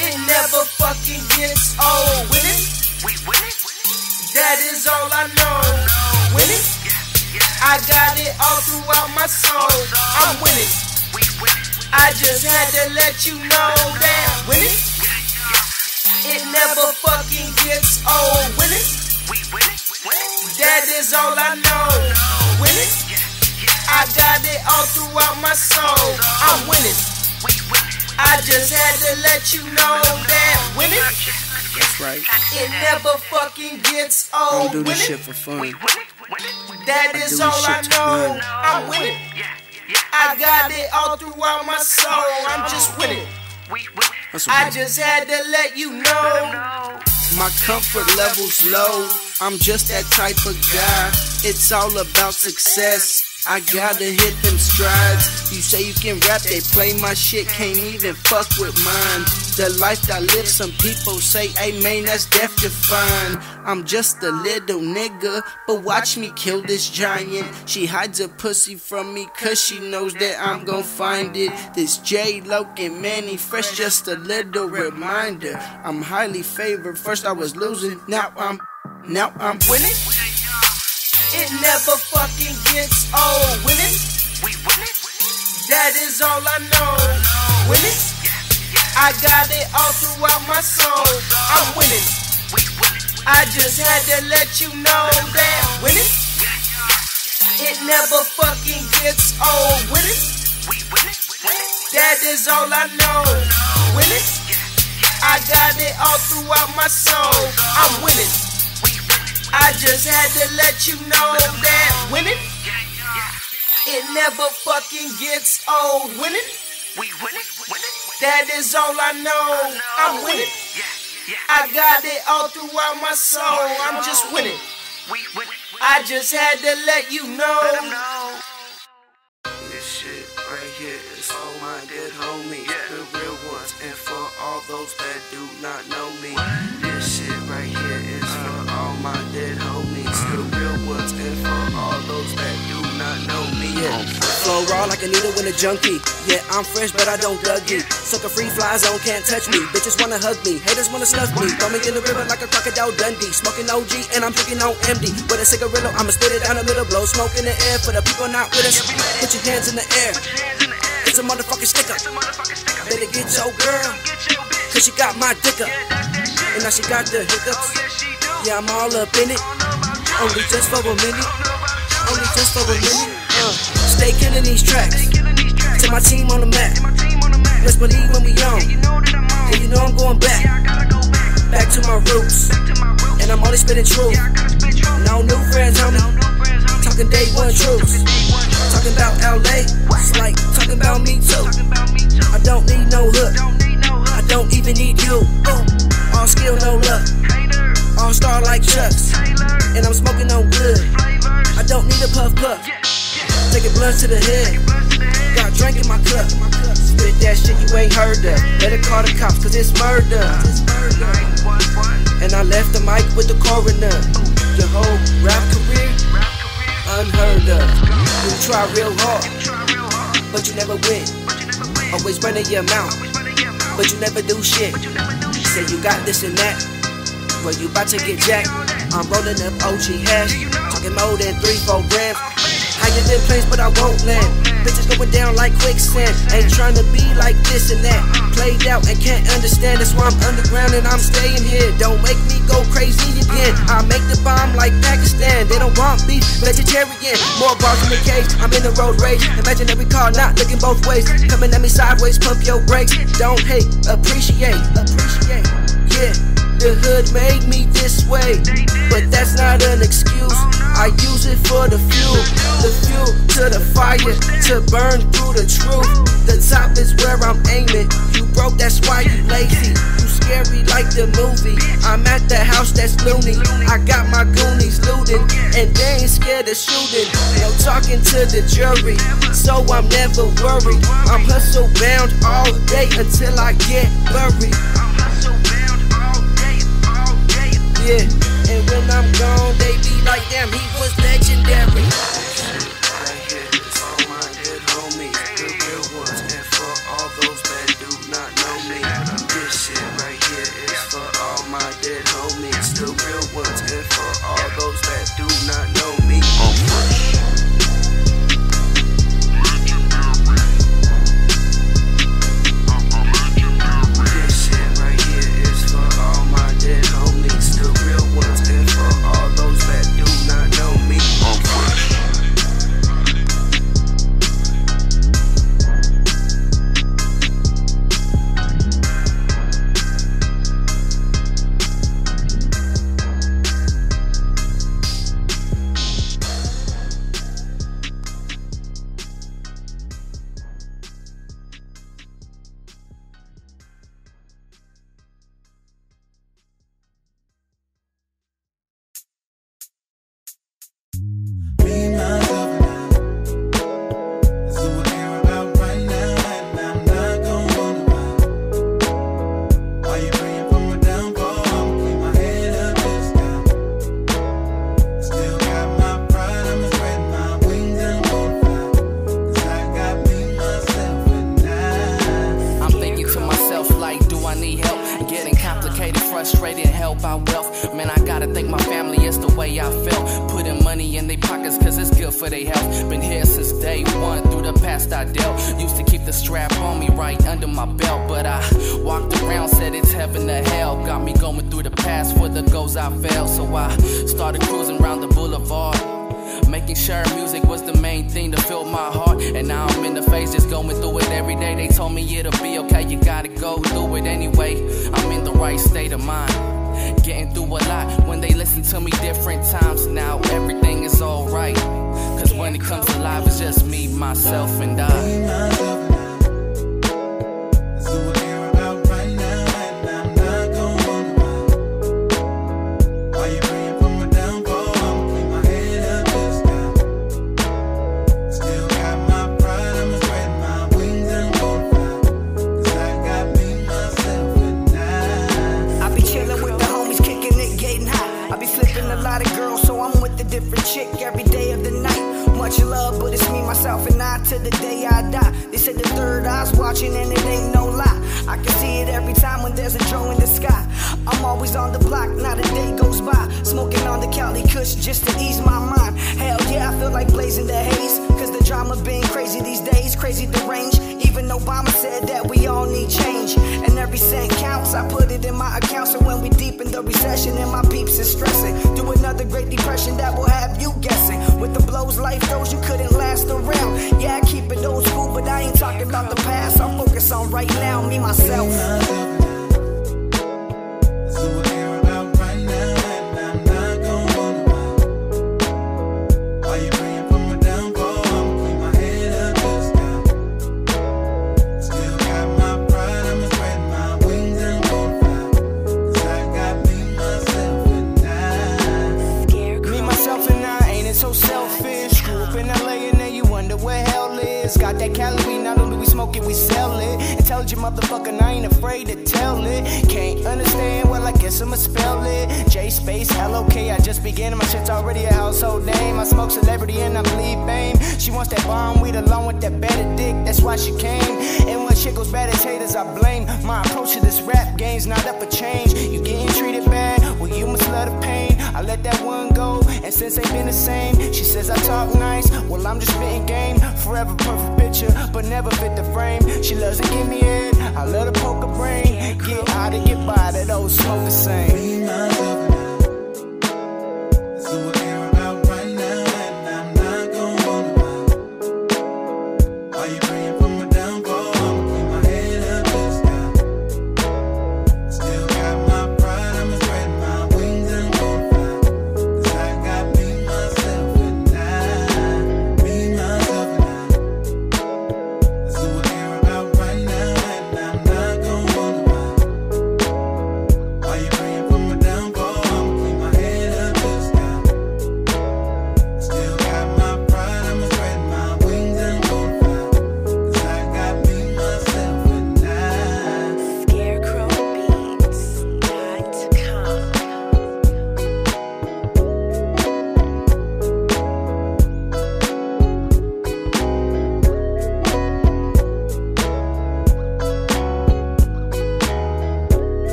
S5: It never fucking gets old. Winning?
S4: We winning?
S5: That is all I know. Winning? I got it all throughout my soul. I'm winning. I just had to let you know that winning. It never fucking gets old. Winning? That is all I know. Winning? I got it all throughout my soul. I'm winning? I just had to let you know that winning.
S3: That's right.
S5: It never fucking gets
S3: I
S5: old.
S3: don't do this shit for fun.
S4: Winning? Winning?
S3: I do
S5: all
S3: this
S5: I
S3: shit to
S5: know.
S3: win.
S5: I'm winning.
S4: Yeah, yeah.
S5: I got it all throughout my soul. I'm just winning.
S4: We winning?
S3: That's what
S5: I just had to let you know. My comfort level's low. I'm just that type of guy. It's all about success. I gotta hit them strides. You say you can rap, they play my shit, can't even fuck with mine. The life I live, some people say, hey man, that's death defying. I'm just a little nigga, but watch me kill this giant. She hides a pussy from me, cause she knows that I'm gon' find it. This J Logan Manny Fresh, just a little reminder. I'm highly favored. First I was losing, now I'm now I'm winning. It never fucking gets old. Winning, we winning. That is all I know. Winning, I got it all throughout my soul. I'm winning. I just had to let you know that winning. It never fucking gets old. Winning, that is all I know. Winning, I got it all throughout my soul. I'm winning. I just had to let you know that winning, it never fucking gets old. Winning, we winning, that is all I know. I'm winning. I got it all throughout my soul. I'm just winning. I just had to let you know.
S3: This shit right here is all my dead homies, the real ones, and for all those that do not know Flow raw like a needle in a junkie. Yeah, I'm fresh, but I don't Dougie. Sucker free fly zone can't touch me. Bitches wanna hug me, haters wanna snuff me. Throw me in the river like a crocodile Dundee. Smoking OG and I'm drinking on MD. With a cigarillo, I'ma spit it down the middle, blow smoke in the air for the people not with us. Put your hands in the air. It's a motherfucking sticker. Better get your girl, cause she got my dick up. And now she got the hiccups. Yeah, I'm all up in it. Only just for a minute. Only just for a minute. Uh, stay killing these tracks. To my team on the map. Let's believe when we on. And you know I'm going back. Back to my roots. And I'm only spitting truth. No new friends, homie. Talking day one truths. Talking about LA. It's like talking about me too. I don't need no hook. I don't even need you. All skill, no luck. All star like Chucks. And I'm smoking on good. I don't need a puff puff. Taking blood to the head. Got drink in my cup. Spit that shit you ain't heard of. Better call the cops, cause it's murder. And I left the mic with the coroner. Your whole rap career, unheard of. You try real hard, but you never win. Always running your mouth, but you never do shit. Say you got this and that, well you about to get jacked. I'm rolling up OG hash, talking more than three, four grams. Higher than planes, but I won't land. Bitches going down like quicksand. Ain't trying to be like this and that. Played out and can't understand. That's why I'm underground and I'm staying here. Don't make me go crazy again. I make the bomb like Pakistan. They don't want beef, vegetarian. More bars in the cage. I'm in the road rage. Imagine every car not looking both ways. Coming at me sideways, pump your brakes. Don't hate, appreciate, appreciate. Yeah. The hood made me this way, but that's not an excuse. I use it for the fuel, the fuel to the fire, to burn through the truth. The top is where I'm aiming. You broke, that's why you lazy. You scary like the movie. I'm at the house that's loony. I got my goonies looting, and they ain't scared of shooting. No talking to the jury, so I'm never worried. I'm hustle bound all day until I get buried. Yeah, and when I'm gone, they be like, damn, he was legendary.
S13: I be
S1: flipping a lot of girls, so I'm with a different chick every day of the night. Much love, but it's me, myself, and I till the day I die. They said the third eye's watching, and it ain't no lie. I can see it every time when there's a drone in the sky. I'm always on the block, not a day goes by. Smoking on the Cali Kush just to ease my mind. Hell yeah, I feel like blazing the haze. Cause the drama been crazy these days, crazy the range. Even Obama said that we all need change. And every cent counts. I put it in my account. So when we deep in the recession and my peeps is stressing. Do another great depression that will have you guessing. With the blows life throws, you couldn't last around. Yeah, I keep it old school, but I ain't talking about the past. I'm focused on right now, me myself.
S5: simple. I'm just spitting game, forever perfect picture, but never fit the frame. She loves to give me in, I love to poke her brain. Get out and get by, that old smoke the
S1: same.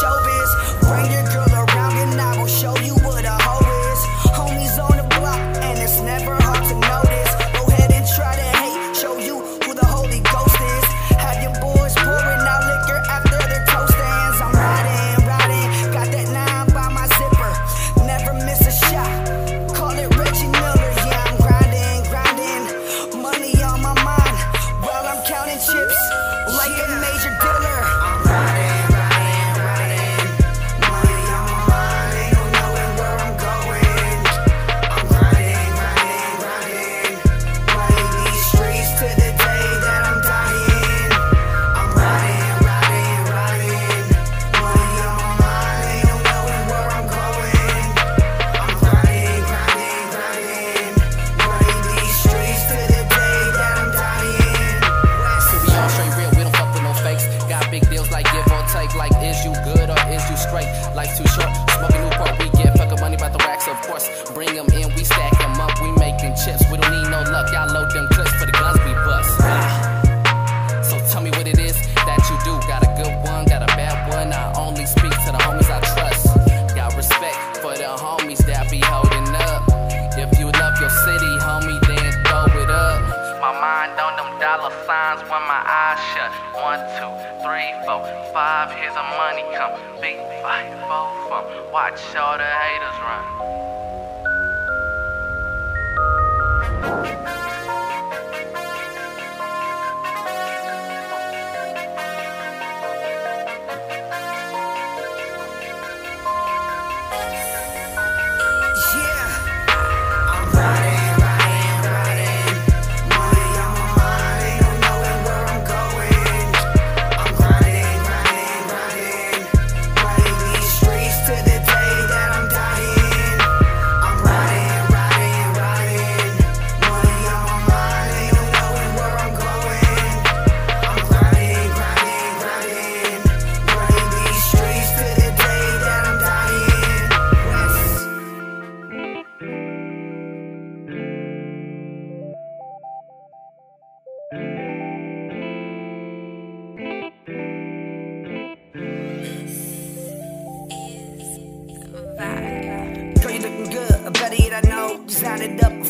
S1: Showbiz.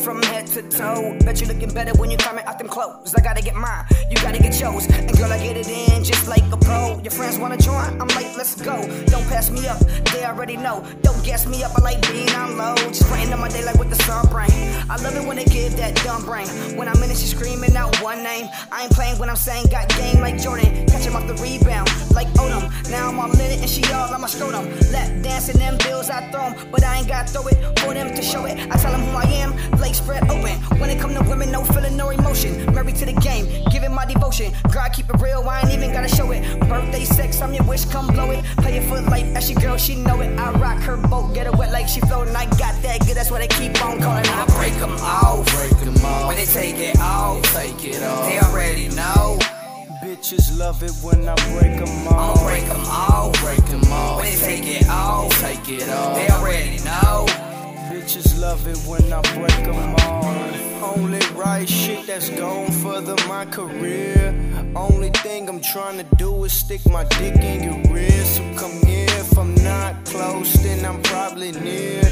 S1: From head to toe. Bet you looking better when you coming out them clothes. I gotta get mine, you gotta get yours. And girl, I get it in just like a pro. Your friends wanna join, I'm like, let's go. Don't pass me up, they already know. Don't gas me up, I like being on low. Just praying on my day like with the sun brain. I love it when they give that dumb brain. When I'm in it, she screaming out one name. I ain't playing when I'm saying got game like Jordan. Catch him off the rebound like Odom. Now I'm all in it and she all on my scrotum. Lap dancing them bills I throw 'em, but I ain't got throw it for them to show it. I tell them who I am, Blake spread open. When it come to women, no feeling, no emotion. Married to the game, giving my devotion. Girl, I keep it real, I ain't even gotta show it. Birthday sex, I'm your wish, come blow it. Play it for life, as she girl, she know it. I rock her boat, get her wet like she floating. I got that good, that's why they keep on calling. I break them off,
S13: Break them off,
S1: when they take it off.
S13: take it off.
S1: They already know,
S5: Bitches love it when I break them
S1: all.
S5: Off.
S1: break them off.
S13: Break them off,
S1: When they take it off,
S13: take it off.
S1: they already know.
S5: Bitches love it when I break them off. Only right shit that's going further my career. Only thing I'm trying to do is stick my dick in your rear. So come here. If I'm not close, then I'm probably near.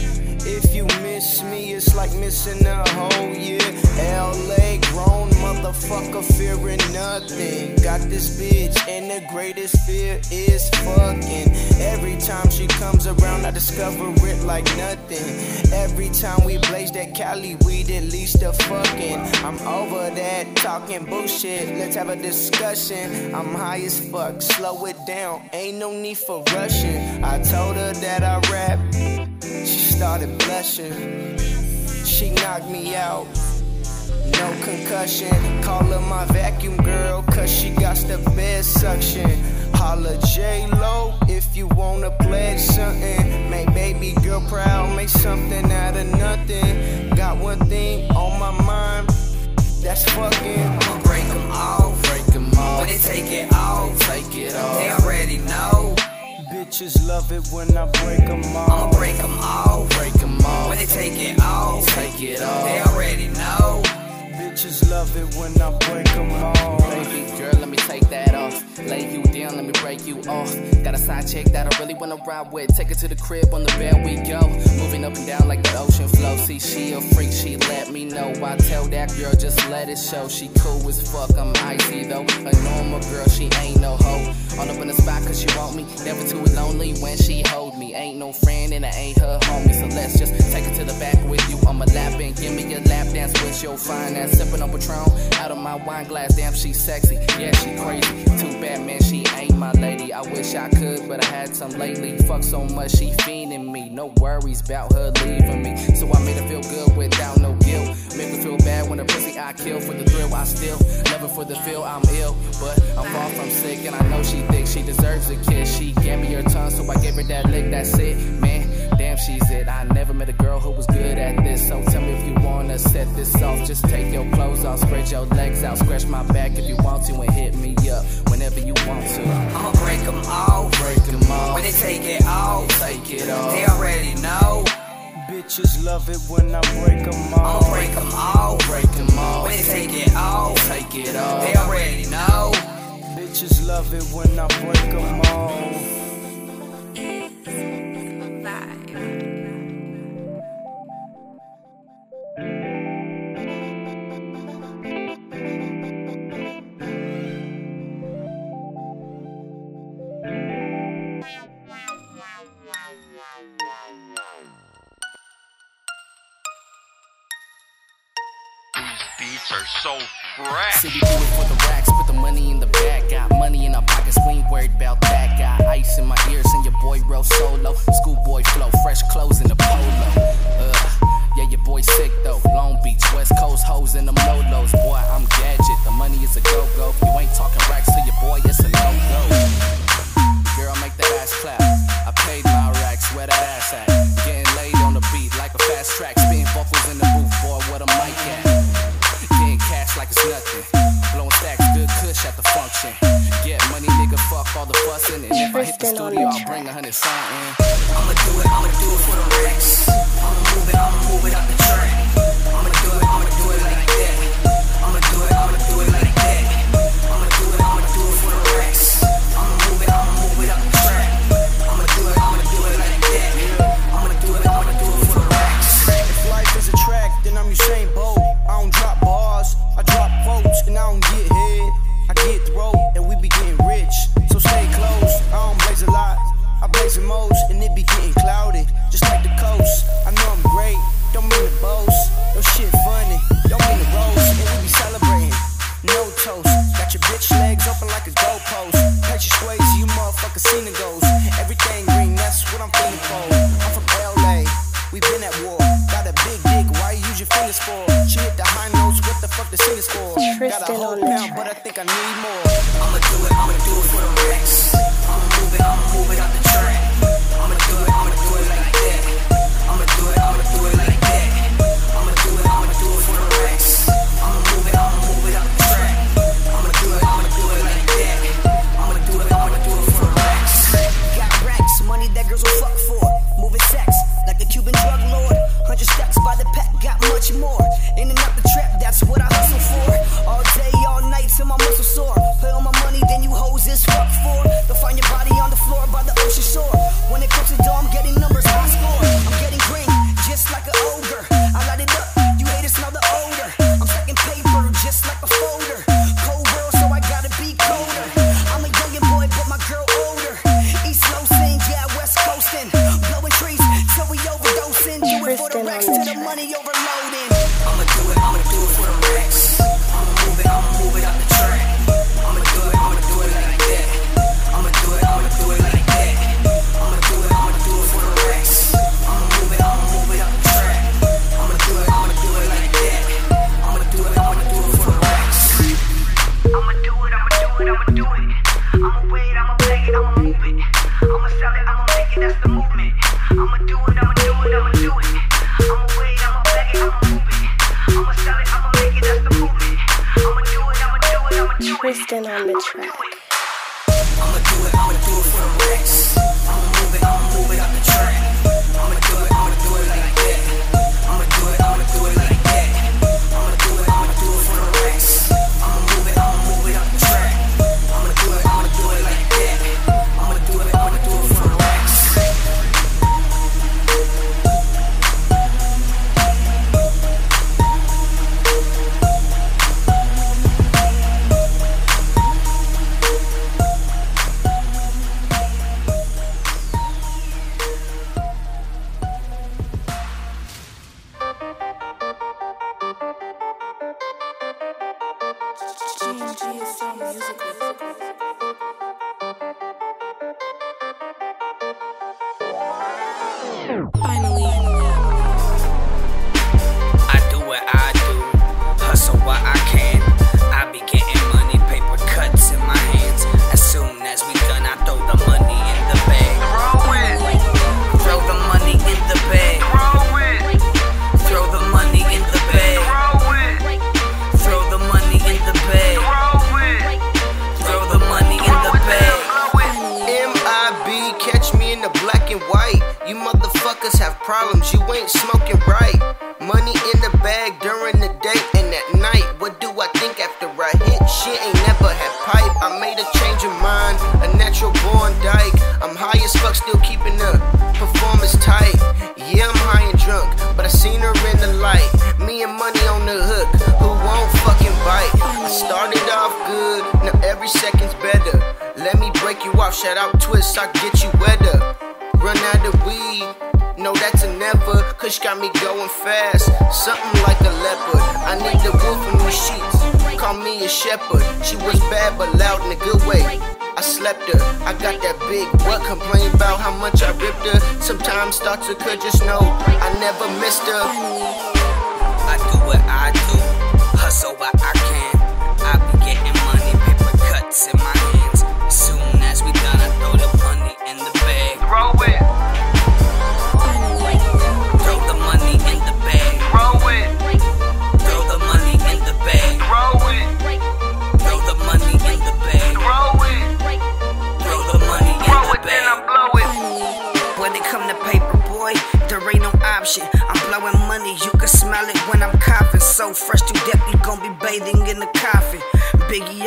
S5: If you miss me, it's like missing a whole year. LA grown motherfucker fearing nothing. Got this bitch, and the greatest fear is fucking. Every time she comes around, I discover it like nothing. Every time we blaze that Cali weed, at least a fucking. I'm over that talking bullshit. Let's have a discussion. I'm high as fuck, slow it down. Ain't no need for rushing. I told her that I rap. She started blushing. She knocked me out. No concussion. Call her my vacuum girl, cause she got the best suction. Holla J Lo if you wanna pledge something. Make baby girl proud, make something out of nothing. Got one thing on my mind, that's fucking.
S1: I'ma break them off.
S13: Break them off,
S1: When they take it off,
S13: take it
S1: they already know.
S14: Bitches love it when I break them off.
S9: I'ma break them all.
S13: Break 'em off.
S9: When they take it off,
S13: Take it off.
S9: they already know.
S14: Love it when I break them.
S13: Baby girl, let me take that off. Lay you down, let me break you off. Got a side chick that I really wanna ride with. Take her to the crib on the bed we go. Moving up and down like the ocean flow. See, she a freak, she let me know. I tell that girl, just let it show. She cool as fuck, I'm icy though. A normal girl, she ain't no hoe. All up in the spot cause she want me. Never too lonely when she hold Ain't no friend and I ain't her homie. So let's just take her to the back with you my lap and give me a lap dance with your fine ass. Sipping on Patron out of my wine glass. Damn, she sexy. Yeah, she crazy. Too bad, man, she ain't my lady. I wish I could, but I had some lately. Fuck so much, she fiending me. No worries about her leaving me. So I made her feel good without no guilt. Make her feel bad when her pussy I kill for the thrill. I still love for the feel. I'm ill, but I'm far from sick, and I know she thinks she deserves a kiss. She gave me her tongue, so I gave her that lick. That's it, man. Damn, she's it. I never met a girl who was good at this. So tell me if you wanna set this off. Just take your clothes off, spread your legs out, scratch my back if you want to, and hit me up whenever you want to.
S9: I'ma break them off.
S13: Break 'em off.
S9: When they take it off,
S13: Take it off.
S9: they already know.
S14: Bitches love it when I break them off.
S9: I'ma break them off.
S13: Break 'em off.
S9: When they take it off,
S13: Take it off.
S9: they already know.
S14: Bitches love it when I break them off.
S15: These beats are so fresh.
S13: City do it for the racks, put the money in the bag. Got money in our pockets, we ain't worried about that. Got ice in my ears, and your boy real solo. Schoolboy flow, fresh clothes in the polo. Uh, yeah, your boy sick though. Long Beach, West Coast hoes in them lolos. Boy, I'm gadget. The money is a go go. You ain't talking racks to your boy, it's a no go. Girl, make that ass clap. I paid my racks, where that ass at? Getting laid on the beat like a fast track. Spitting vocals in the booth, boy, what a mic at? Cash like it's nothing. Blowing stacks, good kush at the function. Get money, nigga, fuck all the fussing. And if I hit the studio, I'll bring a hundred something.
S9: I'ma do it, I'ma do it for the racks.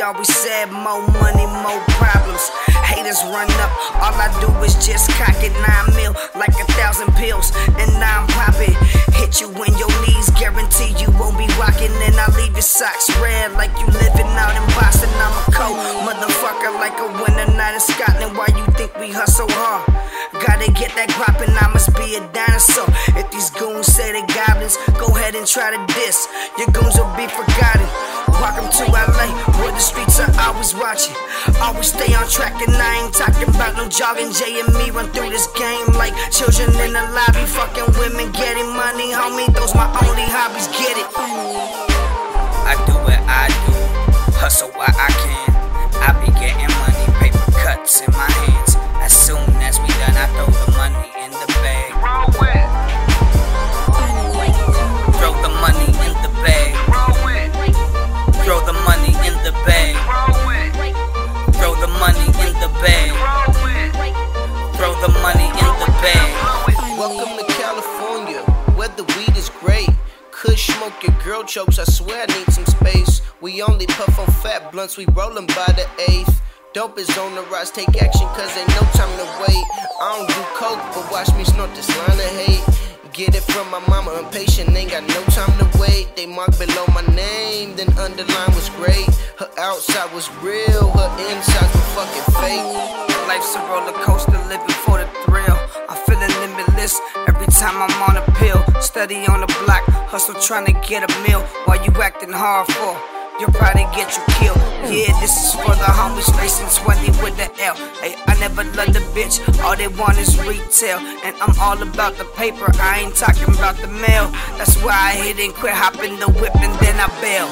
S1: Always said, more money, more problems. Haters run up, all I do is just cock it. Nine mil, like a thousand pills, and now I'm popping. Hit you in your knees, guarantee you won't be walking. And I leave your socks red like you living out in Boston. I'm a cold motherfucker, like a winter night in Scotland. Why you think we hustle hard? Gotta get that and I must be a dinosaur. If these goons say they goblins, go ahead and try to diss. Your goons will be forgotten. Welcome to LA, where the streets are always watching. Always stay on track, and I ain't talking about no jogging. Jay and me run through this game like children in the lobby. Fucking women, getting money, homie. Those my only hobbies. Get it. I do what I do, hustle what I can. I be getting money, paper cuts in my hands. As soon as we done, I throw the money in the bag. Throw the money in the bag. Throw the money in the bag. Throw the money in the bag. Throw the money in the bag.
S5: Welcome to California, where the weed is great. Kush smoke your girl chokes, I swear I need some space. We only puff on fat blunts, we rollin' by the eighth. Dope is on the rise, take action, cause ain't no time to wait. I don't do coke, but watch me snort this line of hate. Get it from my mama, impatient, ain't got no time to wait. They mark below my name, then underline was great. Her outside was real, her inside was fucking fake.
S1: Life's a roller coaster, living for the thrill. I'm feeling limitless every time I'm on a pill. Steady on the block, hustle trying to get a meal. While you acting hard for, you'll probably get you killed. Yeah, this is for the homies racing 20 with the L. Hey, I never loved the bitch, all they want is retail. And I'm all about the paper, I ain't talking about the mail. That's why I hit and quit, hop in the whip and then I bail.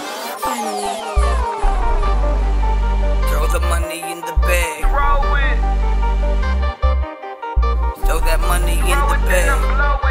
S1: Throw the money in the bag. Throw that money in the bag.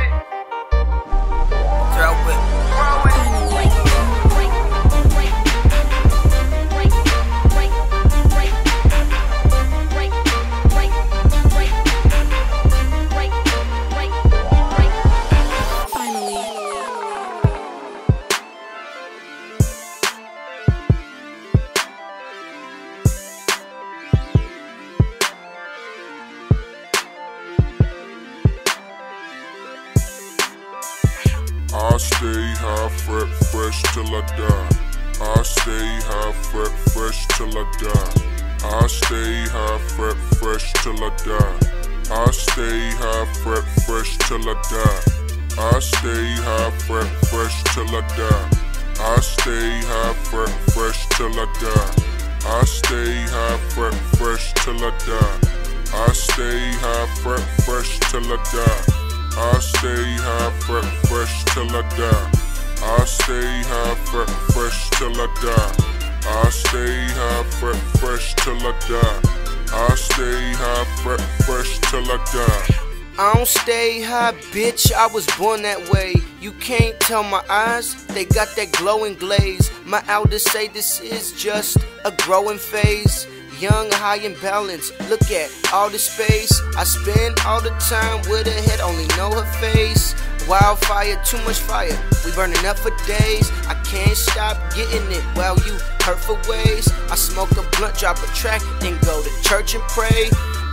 S16: I
S5: was born that way. You can't tell my eyes, they got that glowing glaze. My elders say this is just a growing phase. Young, high, and balanced. Look at all the space. I spend all the time with her head, only know her face. Wildfire, too much fire. We burning up for days. I can't stop getting it while you hurt for ways. I smoke a blunt, drop a track, then go to church and pray.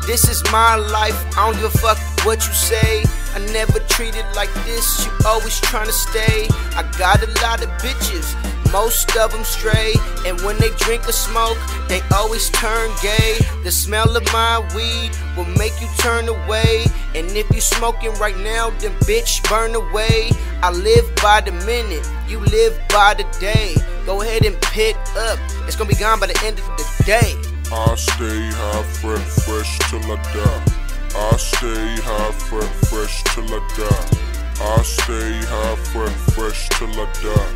S5: This is my life, I don't give a fuck what you say. I never treated like this, you always trying to stay. I got a lot of bitches, most of them stray. And when they drink or smoke, they always turn gay. The smell of my weed will make you turn away. And if you smoking right now, then bitch burn away. I live by the minute, you live by the day. Go ahead and pick up, it's gonna be gone by the end of the day.
S2: I stay high, fresh, fresh till I die. I stay high, fresh, fresh till I die. I stay high, fresh, fresh till I die.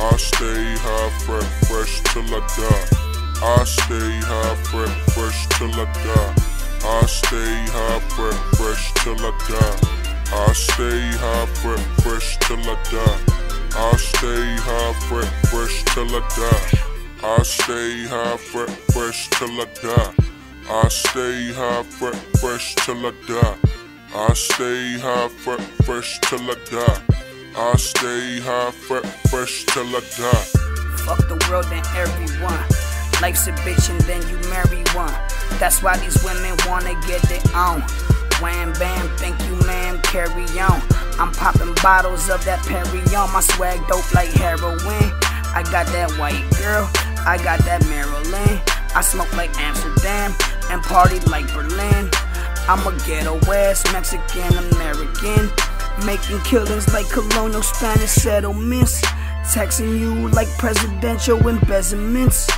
S2: I stay high, fresh, fresh till I die. I stay high, fresh, fresh till I die. I stay high, fresh, fresh till I die. I stay high, fresh, fresh till I die. I stay high, fresh, fresh till I die. I stay high, fresh, fresh till I die. I stay high, fresh, fresh till I die. I stay high, fresh, fresh till I die. I stay high, fresh, fresh till I die.
S1: Fuck the world and everyone. Life's a bitch and then you marry one. That's why these women wanna get it on. Wham bam, thank you ma'am, carry on. I'm popping bottles of that Perry on. My swag dope like heroin. I got that white girl, I got that Maryland. I smoke like Amsterdam and party like Berlin. I'm a ghetto West, Mexican, American. Making killings like colonial Spanish settlements. Taxing you like presidential embezzlements.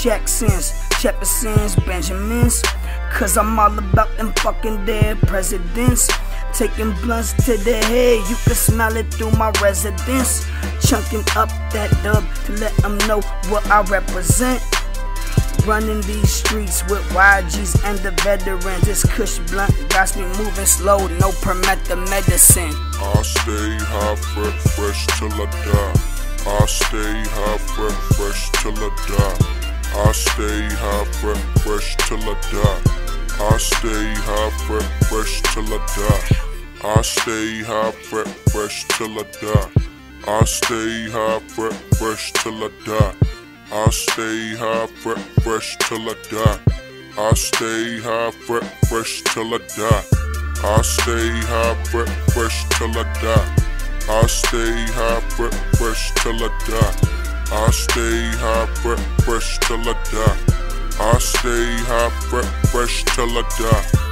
S1: Jacksons, Jeffersons, Benjamins. Cause I'm all about them fucking dead presidents. Taking blunts to the head, you can smell it through my residence. Chunking up that dub to let them know what I represent. Running these streets with YGs and the veterans. This Kush blunt got me moving slow, no permit the medicine.
S2: I stay high, fresh, fresh till I die. I stay high, fresh, fresh till I die. I stay high, fresh, fresh till I die. I stay high, fresh, fresh till I die. I stay high, fresh, fresh till I die. I stay high, fresh, fresh till I die. I stay high, fresh, fresh till I die. I stay high, fresh, fresh till I die. I stay high, fresh, fresh till I die. I stay high, fresh, till I die. I stay high, fresh till I die. I stay high, fresh, fresh till I die.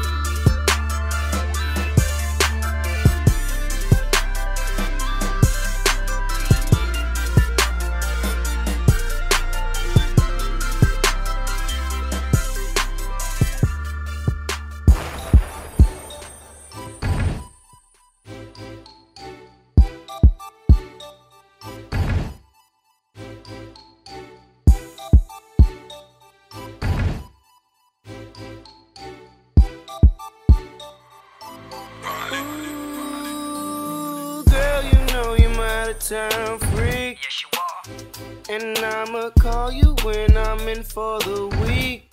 S5: You're out of town freak.
S1: Yes, you are.
S5: And I'ma call you when I'm in for the week.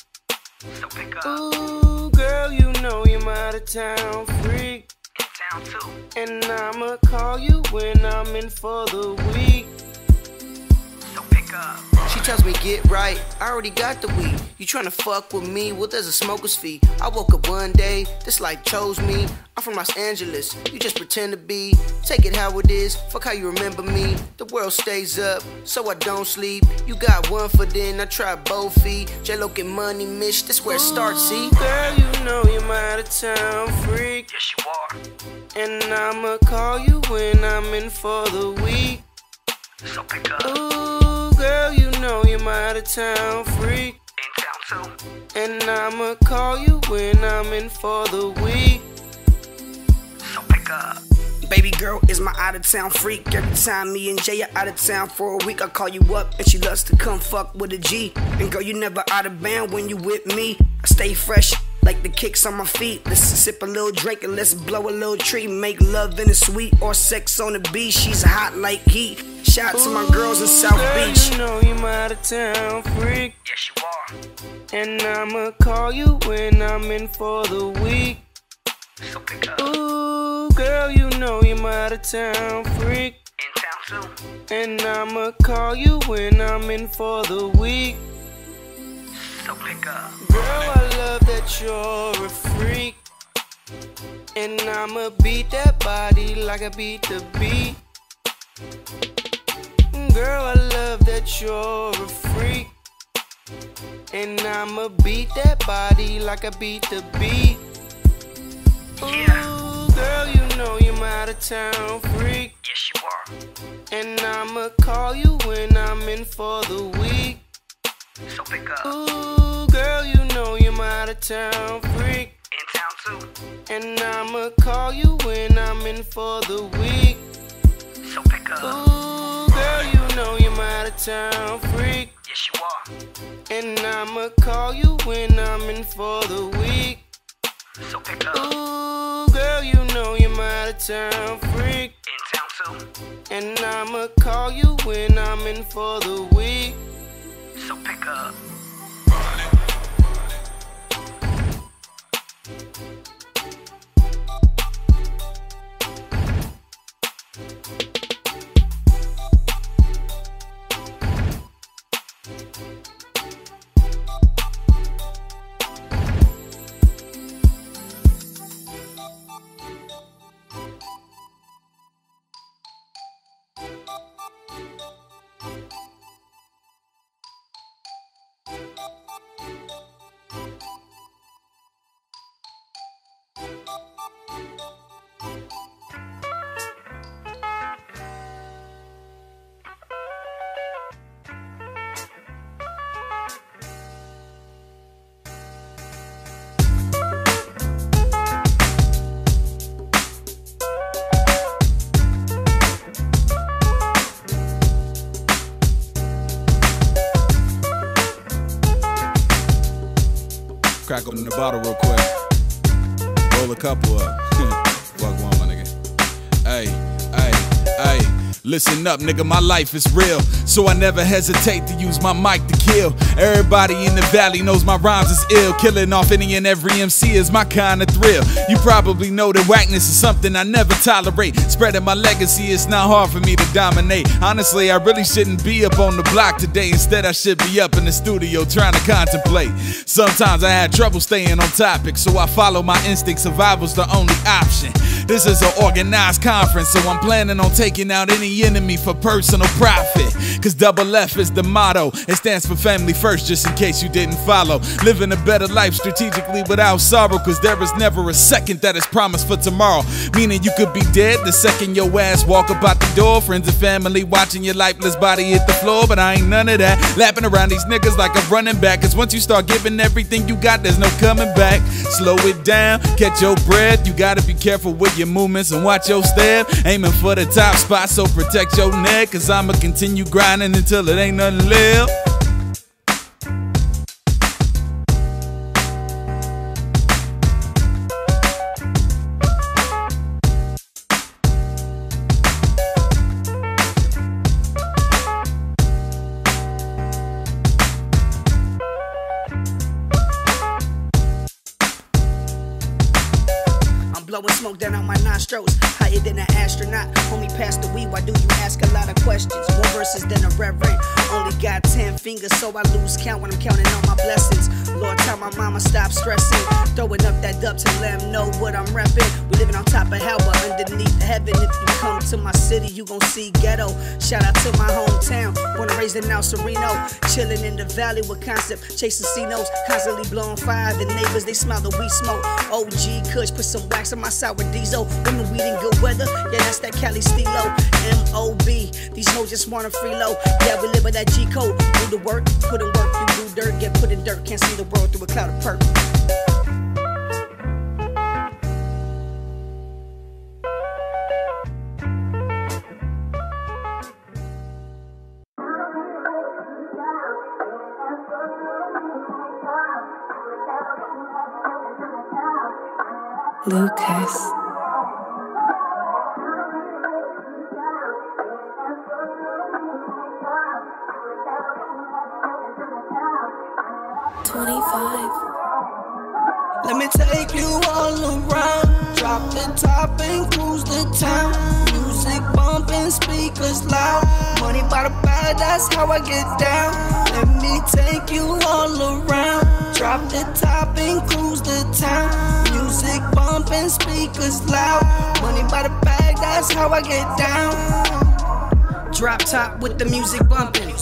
S1: So pick up.
S5: Ooh, girl, you know you're out of town freak.
S1: In town too.
S5: And I'ma call you when I'm in for the week. She tells me get right, I already got the weed. You tryna fuck with me? Well, there's a smoker's fee. I woke up one day, this life chose me. I'm from Los Angeles, you just pretend to be. Take it how it is, fuck how you remember me. The world stays up, so I don't sleep. You got one for then, I try both feet. J-Lo get money, mish, this where it starts, see? Girl, you know you're out of town freak.
S1: Yes, you are.
S5: And I'ma call you when I'm in for the week.
S1: So pick up.
S5: Ooh, girl, you know you're out of town freak. And I'ma call you when I'm in for the week.
S1: So pick up. Baby girl is my out of town freak. Every time me and Jay are out of town for a week, I call you up and she loves to come fuck with a G. And girl, you never out of band when you with me. I stay fresh like the kicks on my feet. Let's sip a little drink and let's blow a little tree. Make love in the suite or sex on the beach. She's hot like heat. Shout out to my girls in South
S5: Girl,
S1: Beach.
S5: You know you my out of town freak.
S1: Yes, you are.
S5: And I'ma call you when I'm in for the week.
S1: So pick up.
S5: Ooh, girl, you know you my out of town freak.
S1: In town too.
S5: And I'ma call you when I'm in for the week.
S1: So pick up. Uh.
S5: Girl, I love that you're a freak. And I'ma beat that body like I beat the beat. Girl, I love that you're a freak. And I'ma beat that body like I beat the beat. Ooh, girl, you know you're my out of town freak.
S1: Yes, you are.
S5: And I'ma call you when I'm in for the week.
S1: So pick up.
S5: Ooh, girl, you know you're my out of town freak.
S1: In town too.
S5: And I'ma call you when I'm in for the week.
S1: So pick up.
S5: Ooh, girl, you know you're my out of town freak.
S1: Yes, you are.
S5: And I'ma call you when I'm in for the week.
S1: So pick up.
S5: Ooh, girl, you know you're my out of town freak.
S1: In town too.
S5: And I'ma call you when I'm in for the week.
S1: So pick up.
S17: The bottle real quick. Up, nigga, my life is real. So I never hesitate to use my mic to kill. Everybody in the valley knows my rhymes is ill. Killing off any and every MC is my kind of thrill. You probably know that whackness is something I never tolerate. Spreading my legacy, it's not hard for me to dominate. Honestly, I really shouldn't be up on the block today. Instead, I should be up in the studio trying to contemplate. Sometimes I had trouble staying on topic, so I follow my instinct. Survival's the only option. This is an organized conference, so I'm planning on taking out any enemy for personal profit. Cause double F is the motto. It stands for family first, just in case you didn't follow. Living a better life strategically without sorrow, cause there is never a second that is promised for tomorrow. Meaning you could be dead the second your ass walk up out the door. Friends and family watching your lifeless body hit the floor, but I ain't none of that. Lapping around these niggas like I'm running back. Cause once you start giving everything you got, there's no coming back. Slow it down, catch your breath. You gotta be careful with your movements and watch your step. Aiming for the top spot, so protect your neck. Cause I'ma continue grinding until it ain't nothing left.
S1: Fingers, so I lose count when I'm counting on my blessings. Lord, tell my mama stop stressing. Throwing up that dub to let 'em know what I'm repping. We living on top of hell, but underneath heaven. If you come to my city, you gon' see ghetto. Shout out to my hometown, born and raised in El Sereno. Chilling in the valley with concept, chasing C-notes, constantly blowing fire. The neighbors, they smell the weed smoke. OG Kush, put some wax on my sour diesel. Women weed in good weather, yeah, that's that Cali Stilo. M.O.B. These hoes just wanna freeload. Yeah, we live by that G code the work, put in work, you do dirt, get put in dirt, can't see the world through a cloud of purple.
S11: Lucas.
S5: Let me take you all around. Drop the top and cruise the town. Music bumping, speakers loud. Money by the bag, that's how I get down. Let me take you all around. Drop the top and cruise the town. Music bumping, speakers loud. Money by the bag, that's how I get down.
S1: Drop top with the music bumping.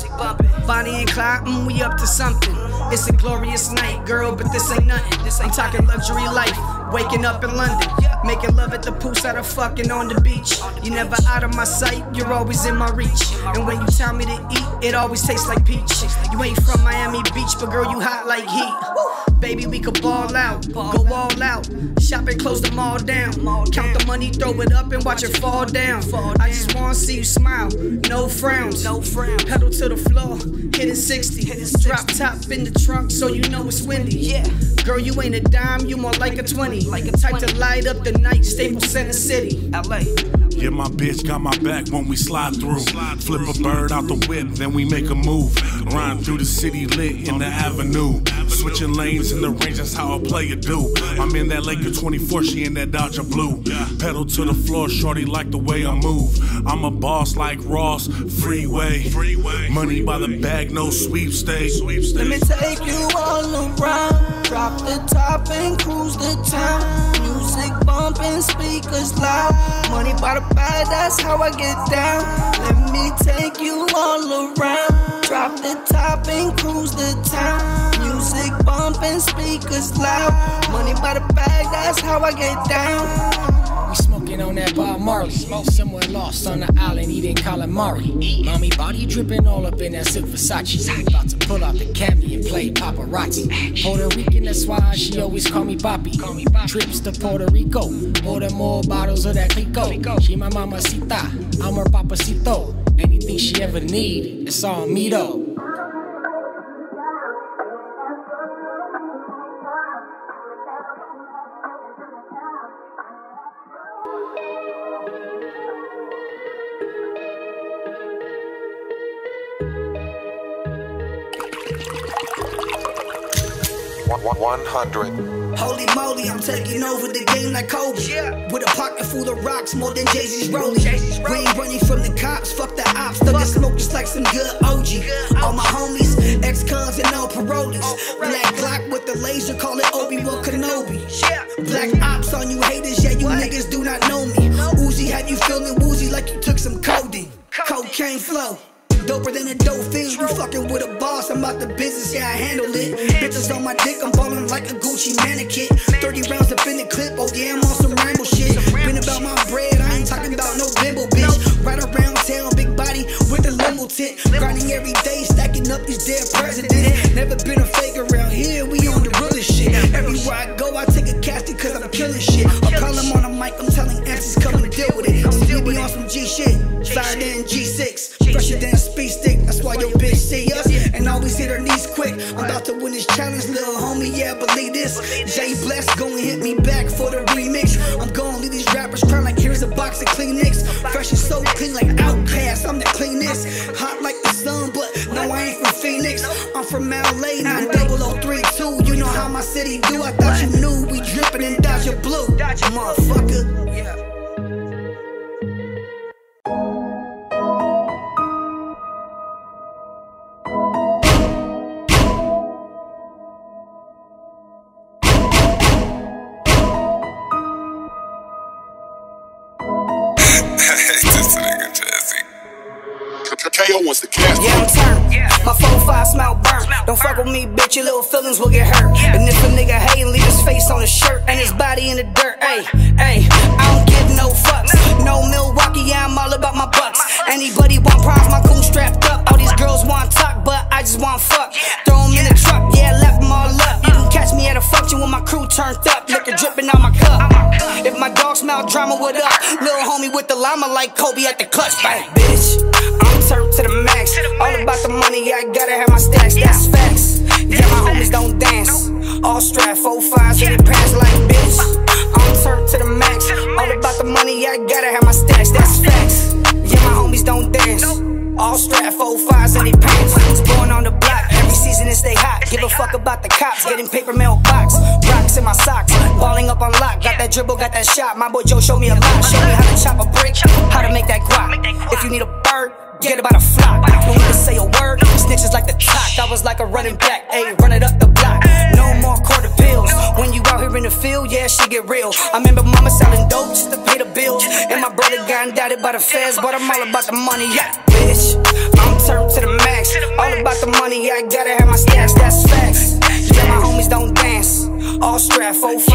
S1: Bonnie and Clyde, mm, we up to something. It's a glorious night, girl, but this ain't nothing. This ain't talking luxury life. Waking up in London, making love at the pool side of fucking on the beach. You never out of my sight, you're always in my reach. And when you tell me to eat, it always tastes like peach. You ain't from Miami Beach, but girl, you hot like heat. Baby, we could ball out, go all out. Shop and close the mall down. Count the money, throw it up and watch it fall down. I just wanna see you smile, no frowns. Pedal to the floor, hitting 60. Drop top in the trunk, so you know it's windy. Yeah, girl, you ain't a dime, you more like a 20. Like a type to light up the night, Staples Center City, LA.
S18: Yeah, my bitch got my back when we slide through. Flip a bird out the whip, then we make a move. Ride through the city lit in the avenue. Switching lanes in the range, that's how a player do. I'm in that Laker 24, she in that Dodger blue. Pedal to the floor, shorty like the way I move. I'm a boss like Ross, freeway. Money by the bag, no sweepstakes.
S5: Let me take you all around. Drop the top and cruise the town. Music bumping, speakers loud. Money by the bag, that's how I get down. Let me take you all around. Drop the top and cruise the town. Music bumping, speakers loud. Money by the bag, that's how I get down.
S19: Smoking on that Bob Marley. Smoke Somewhere lost on the island eating calamari. Mommy body dripping all up in that silk Versace. About to pull out the cami and play paparazzi. Puerto Rican, that's why she always call me Papi. Trips to Puerto Rico. Order more bottles of that Clicquot. She my mamacita. I'm her papacito. Anything she ever need, it's all me though.
S20: One hundred.
S1: Holy moly, I'm taking over the game like Kobe. With a pocket full of rocks, more than Jay Z's rolling. We ain't running from the cops, fuck the ops. Thug and smoke just like some good OG. All my homies, ex cons and all parolees. Black Glock with the laser, call it Obi Wan Kenobi. Black ops on you haters, yeah, you niggas do not know me. Uzi had you feeling woozy like you took some codeine. Cocaine flow. Doper than a dope fiend. You fucking with a boss, I'm about the business, yeah, I handle it. Bitches on my dick, I'm ballin' like a Gucci mannequin. 30 rounds up in the clip, oh yeah, I'm on some Rambo shit. Been about my bread, I ain't talking about no bimbo bitch. Right around town, big body with a limo tit. Grinding every day, stacking up these dead presidents. Never been a fake around here, we on the realest shit. Everywhere I go, I take a casting cause I'm killing shit. I'll call him on the mic, I'm telling MCs come and deal with it. I'm still be on some G shit, slide in got that shot. My boy Joe showed me a lot. Show me how to chop a brick, how to make that guap. If you need a bird, get about a flock. No one can say a word, snitches like the clock. I was like a running back, ayy, run it up the block. No more quarter bills. When you out here in the field, yeah, she get real. I remember mama selling dope just to pay the bills. And my brother got indicted by the feds, but I'm all about the money, yeah, bitch. I'm turned to the max. All about the money, yeah, I gotta have my stacks, that's facts. Yeah, my homies don't dance. All strapped, 05